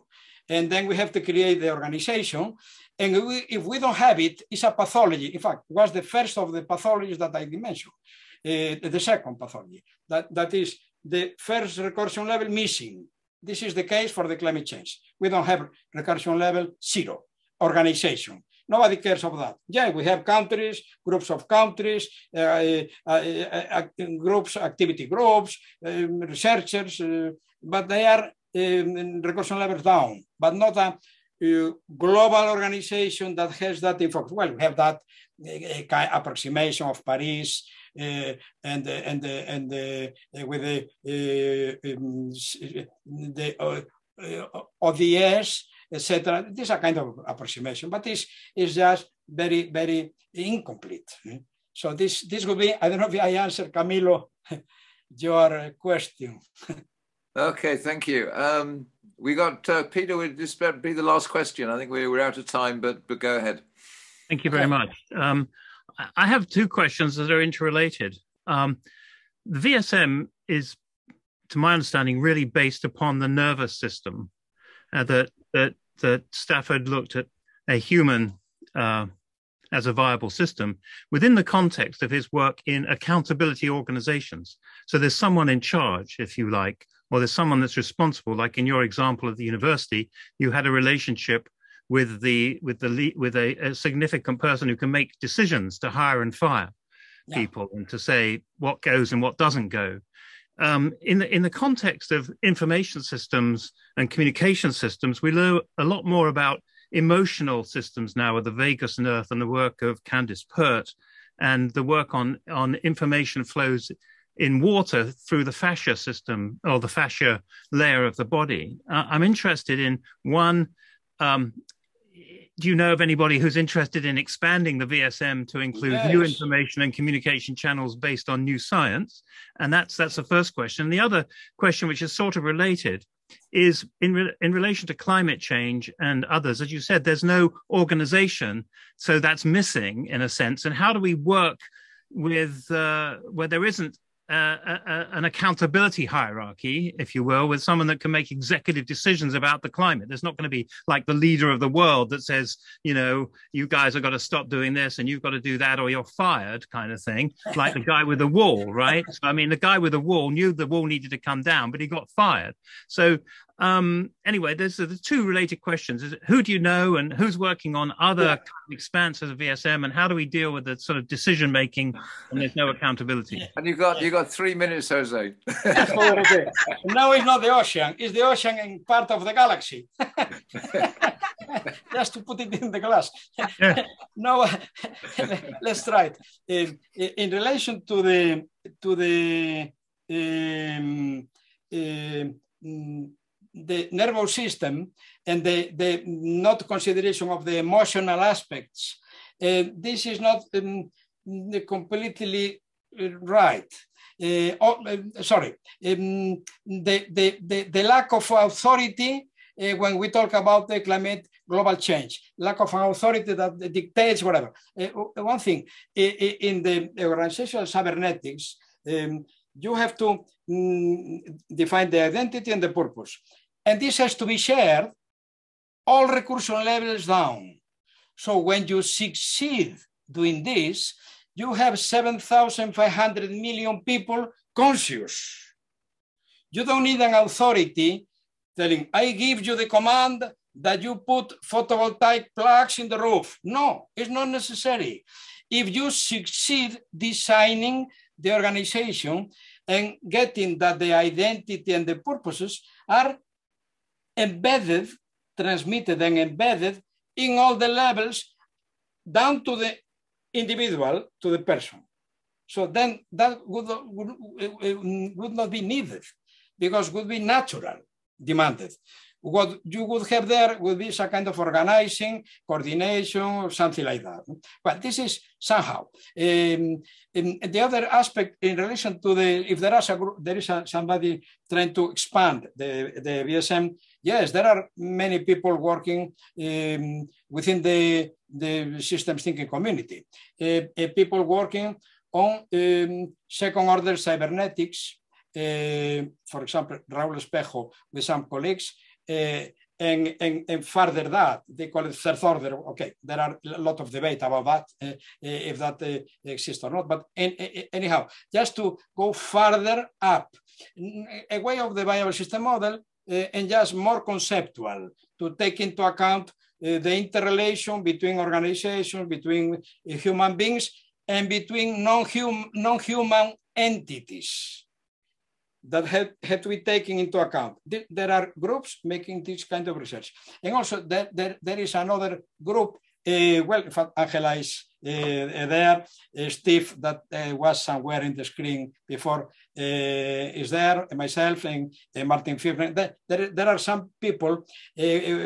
and then we have to create the organization. And we, if we don't have it, it's a pathology. In fact, was the first of the pathologies that I mentioned, uh, the second pathology. That, that is the first recursion level missing. This is the case for the climate change. We don't have recursion level zero organization. Nobody cares of that. Yeah, we have countries, groups of countries, uh, uh, uh, groups, activity groups, um, researchers, uh, but they are recursion levels down, but not a uh, global organization that has that focus. Well, we have that uh, approximation of Paris uh, and uh, and uh, and with the the ODS, etc. This is a kind of approximation, but it's, it's just very, very incomplete. So this, this would be, I don't know if I answered Camilo your question. okay, thank you. Um, we got uh, Peter. Would this be the last question? I think we, we're out of time, but but go ahead. Thank you very much. Um, I have two questions that are interrelated. Um, the VSM is, to my understanding, really based upon the nervous system. Uh, that that that Stafford looked at a human uh, as a viable system within the context of his work in accountability organizations. So there's someone in charge, if you like, or there's someone that's responsible. Like in your example of the university, you had a relationship with the with the with a, a significant person who can make decisions to hire and fire yeah. people and to say what goes and what doesn't go. Um, in the in the context of information systems and communication systems, we learn a lot more about emotional systems now with the vagus nerve and the work of Candace Pert and the work on on information flows in water through the fascia system or the fascia layer of the body. Uh, I'm interested in one um, do you know of anybody who's interested in expanding the VSM to include yes. new information and communication channels based on new science? And that's that's the first question. The other question, which is sort of related, is in re- in relation to climate change and others. As you said, there's no organization, so that's missing in a sense. And how do we work with uh, where there isn't an accountability hierarchy, if you will, with someone that can make executive decisions about the climate. There's not going to be like the leader of the world that says, you know, you guys have got to stop doing this and you've got to do that or you're fired, kind of thing. Like the guy with the wall, right? So, I mean, the guy with the wall knew the wall needed to come down, but he got fired. So um, anyway, there's the two related questions: is who do you know, and who's working on other yeah. kind of expanses of VSM, and how do we deal with the sort of decision making when there's no accountability? And you got you got three minutes, Jose. now it's not the ocean; it's the ocean in part of the galaxy. Just to put it in the glass. Yeah. no, let's try it. In, in, relation to the to the um, um, the nervous system and the, the not consideration of the emotional aspects, uh, this is not um, completely right. Uh, oh, uh, sorry, um, the, the, the, the, lack of authority uh, when we talk about the climate global change, lack of authority that dictates whatever. Uh, one thing, in the organizational cybernetics, um, you have to mm, define the identity and the purpose. And this has to be shared all recursion levels down. So when you succeed doing this, you have 7,500 million people conscious. You don't need an authority telling, I give you the command that you put photovoltaic plugs in the roof. No, it's not necessary. If you succeed designing the organization and getting that the identity and the purposes are embedded, transmitted and embedded in all the levels down to the individual, to the person. So then that would, would, would not be needed because would be natural, demanded. What you would have there would be some kind of organizing, coordination, or something like that. But this is somehow. Um, the other aspect in relation to the, if there is, a, group, there is a, somebody trying to expand the, the VSM, yes, there are many people working um, within the, the systems thinking community. Uh, uh, people working on um, second order cybernetics, uh, for example, Raúl Espejo with some colleagues, and, and, and further that, they call it third order. Okay, there are a lot of debate about that, uh, if that exists or not. But anyhow, just to go further up, a way of the viable system model and just more conceptual to take into account uh, the interrelation between organizations, between uh, human beings, and between non-human non entities that have, have to be taken into account. There are groups making this kind of research. And also there, there, there is another group, uh, well, in fact, Angela is uh, there, uh, Steve that was somewhere in the screen before is there, myself and Martin Pfiffner. There, there, there, are some people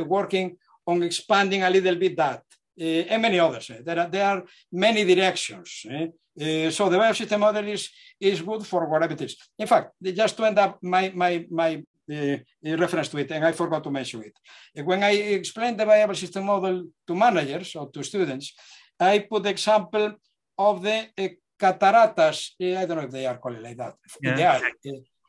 working on expanding a little bit that. And many others. There are, there are many directions. Uh, so the viable system model is, is good for whatever it is. In fact, just to end up my, my, my uh, reference to it, and I forgot to mention it. When I explain the viable system model to managers or to students, I put the example of the uh, cataratas. I don't know if they are called like that. Yeah. They are,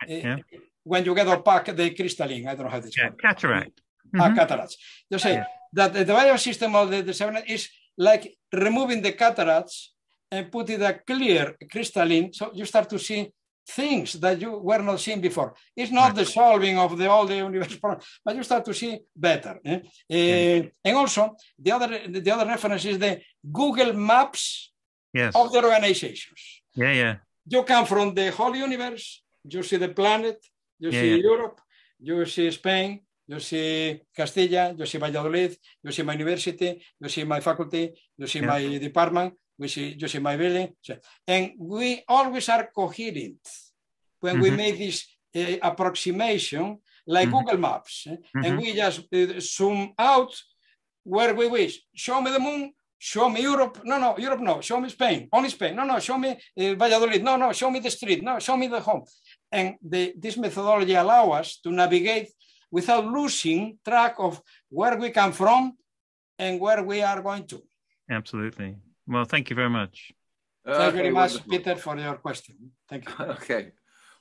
yeah. When you get opaque, they crystalline. I don't know how this yeah, called. Cataract. Mm -hmm. cataracts. You say yeah. That the viable system of the seven is like removing the cataracts and putting a clear crystalline, so you start to see things that you were not seeing before. It's not the solving of the all the universe problem, but you start to see better. Eh? Uh, and also the other the other reference is the Google Maps yes. of the organizations. Yeah, yeah. You come from the whole universe. You see the planet. You yeah, see yeah. Europe. You see Spain. See Castilla. See Valladolid. You see my university. You see my faculty. You see yeah. my department see Joseph Maibele, and we always are coherent when mm -hmm. we make this uh, approximation like mm -hmm. Google Maps, eh? mm -hmm. and we just uh, zoom out where we wish. Show me the moon, show me Europe. No, no, Europe, no. Show me Spain, only Spain. No, no, show me uh, Valladolid. No, no, show me the street. No, show me the home. And the, this methodology allows us to navigate without losing track of where we come from and where we are going to. Absolutely. Well, thank you very much. Thank you very much, wonderful. Peter, for your question. Thank you. Okay.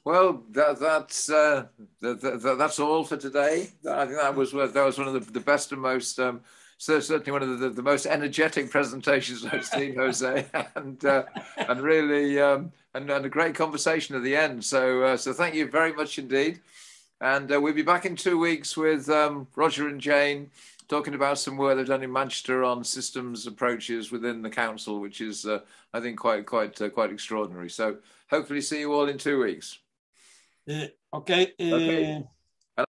Well, that, that's uh, that, that, that's all for today. I think that was that was one of the, the best and most um, so certainly one of the, the, most energetic presentations I've seen, Jose, and uh, and really um, and, and, a great conversation at the end. So uh, so thank you very much indeed, and uh, we'll be back in two weeks with um, Roger and Jane talking about some work they've done in Manchester on systems approaches within the council, which is, uh, I think, quite quite uh, quite extraordinary. So hopefully, see you all in two weeks. Uh, okay. okay.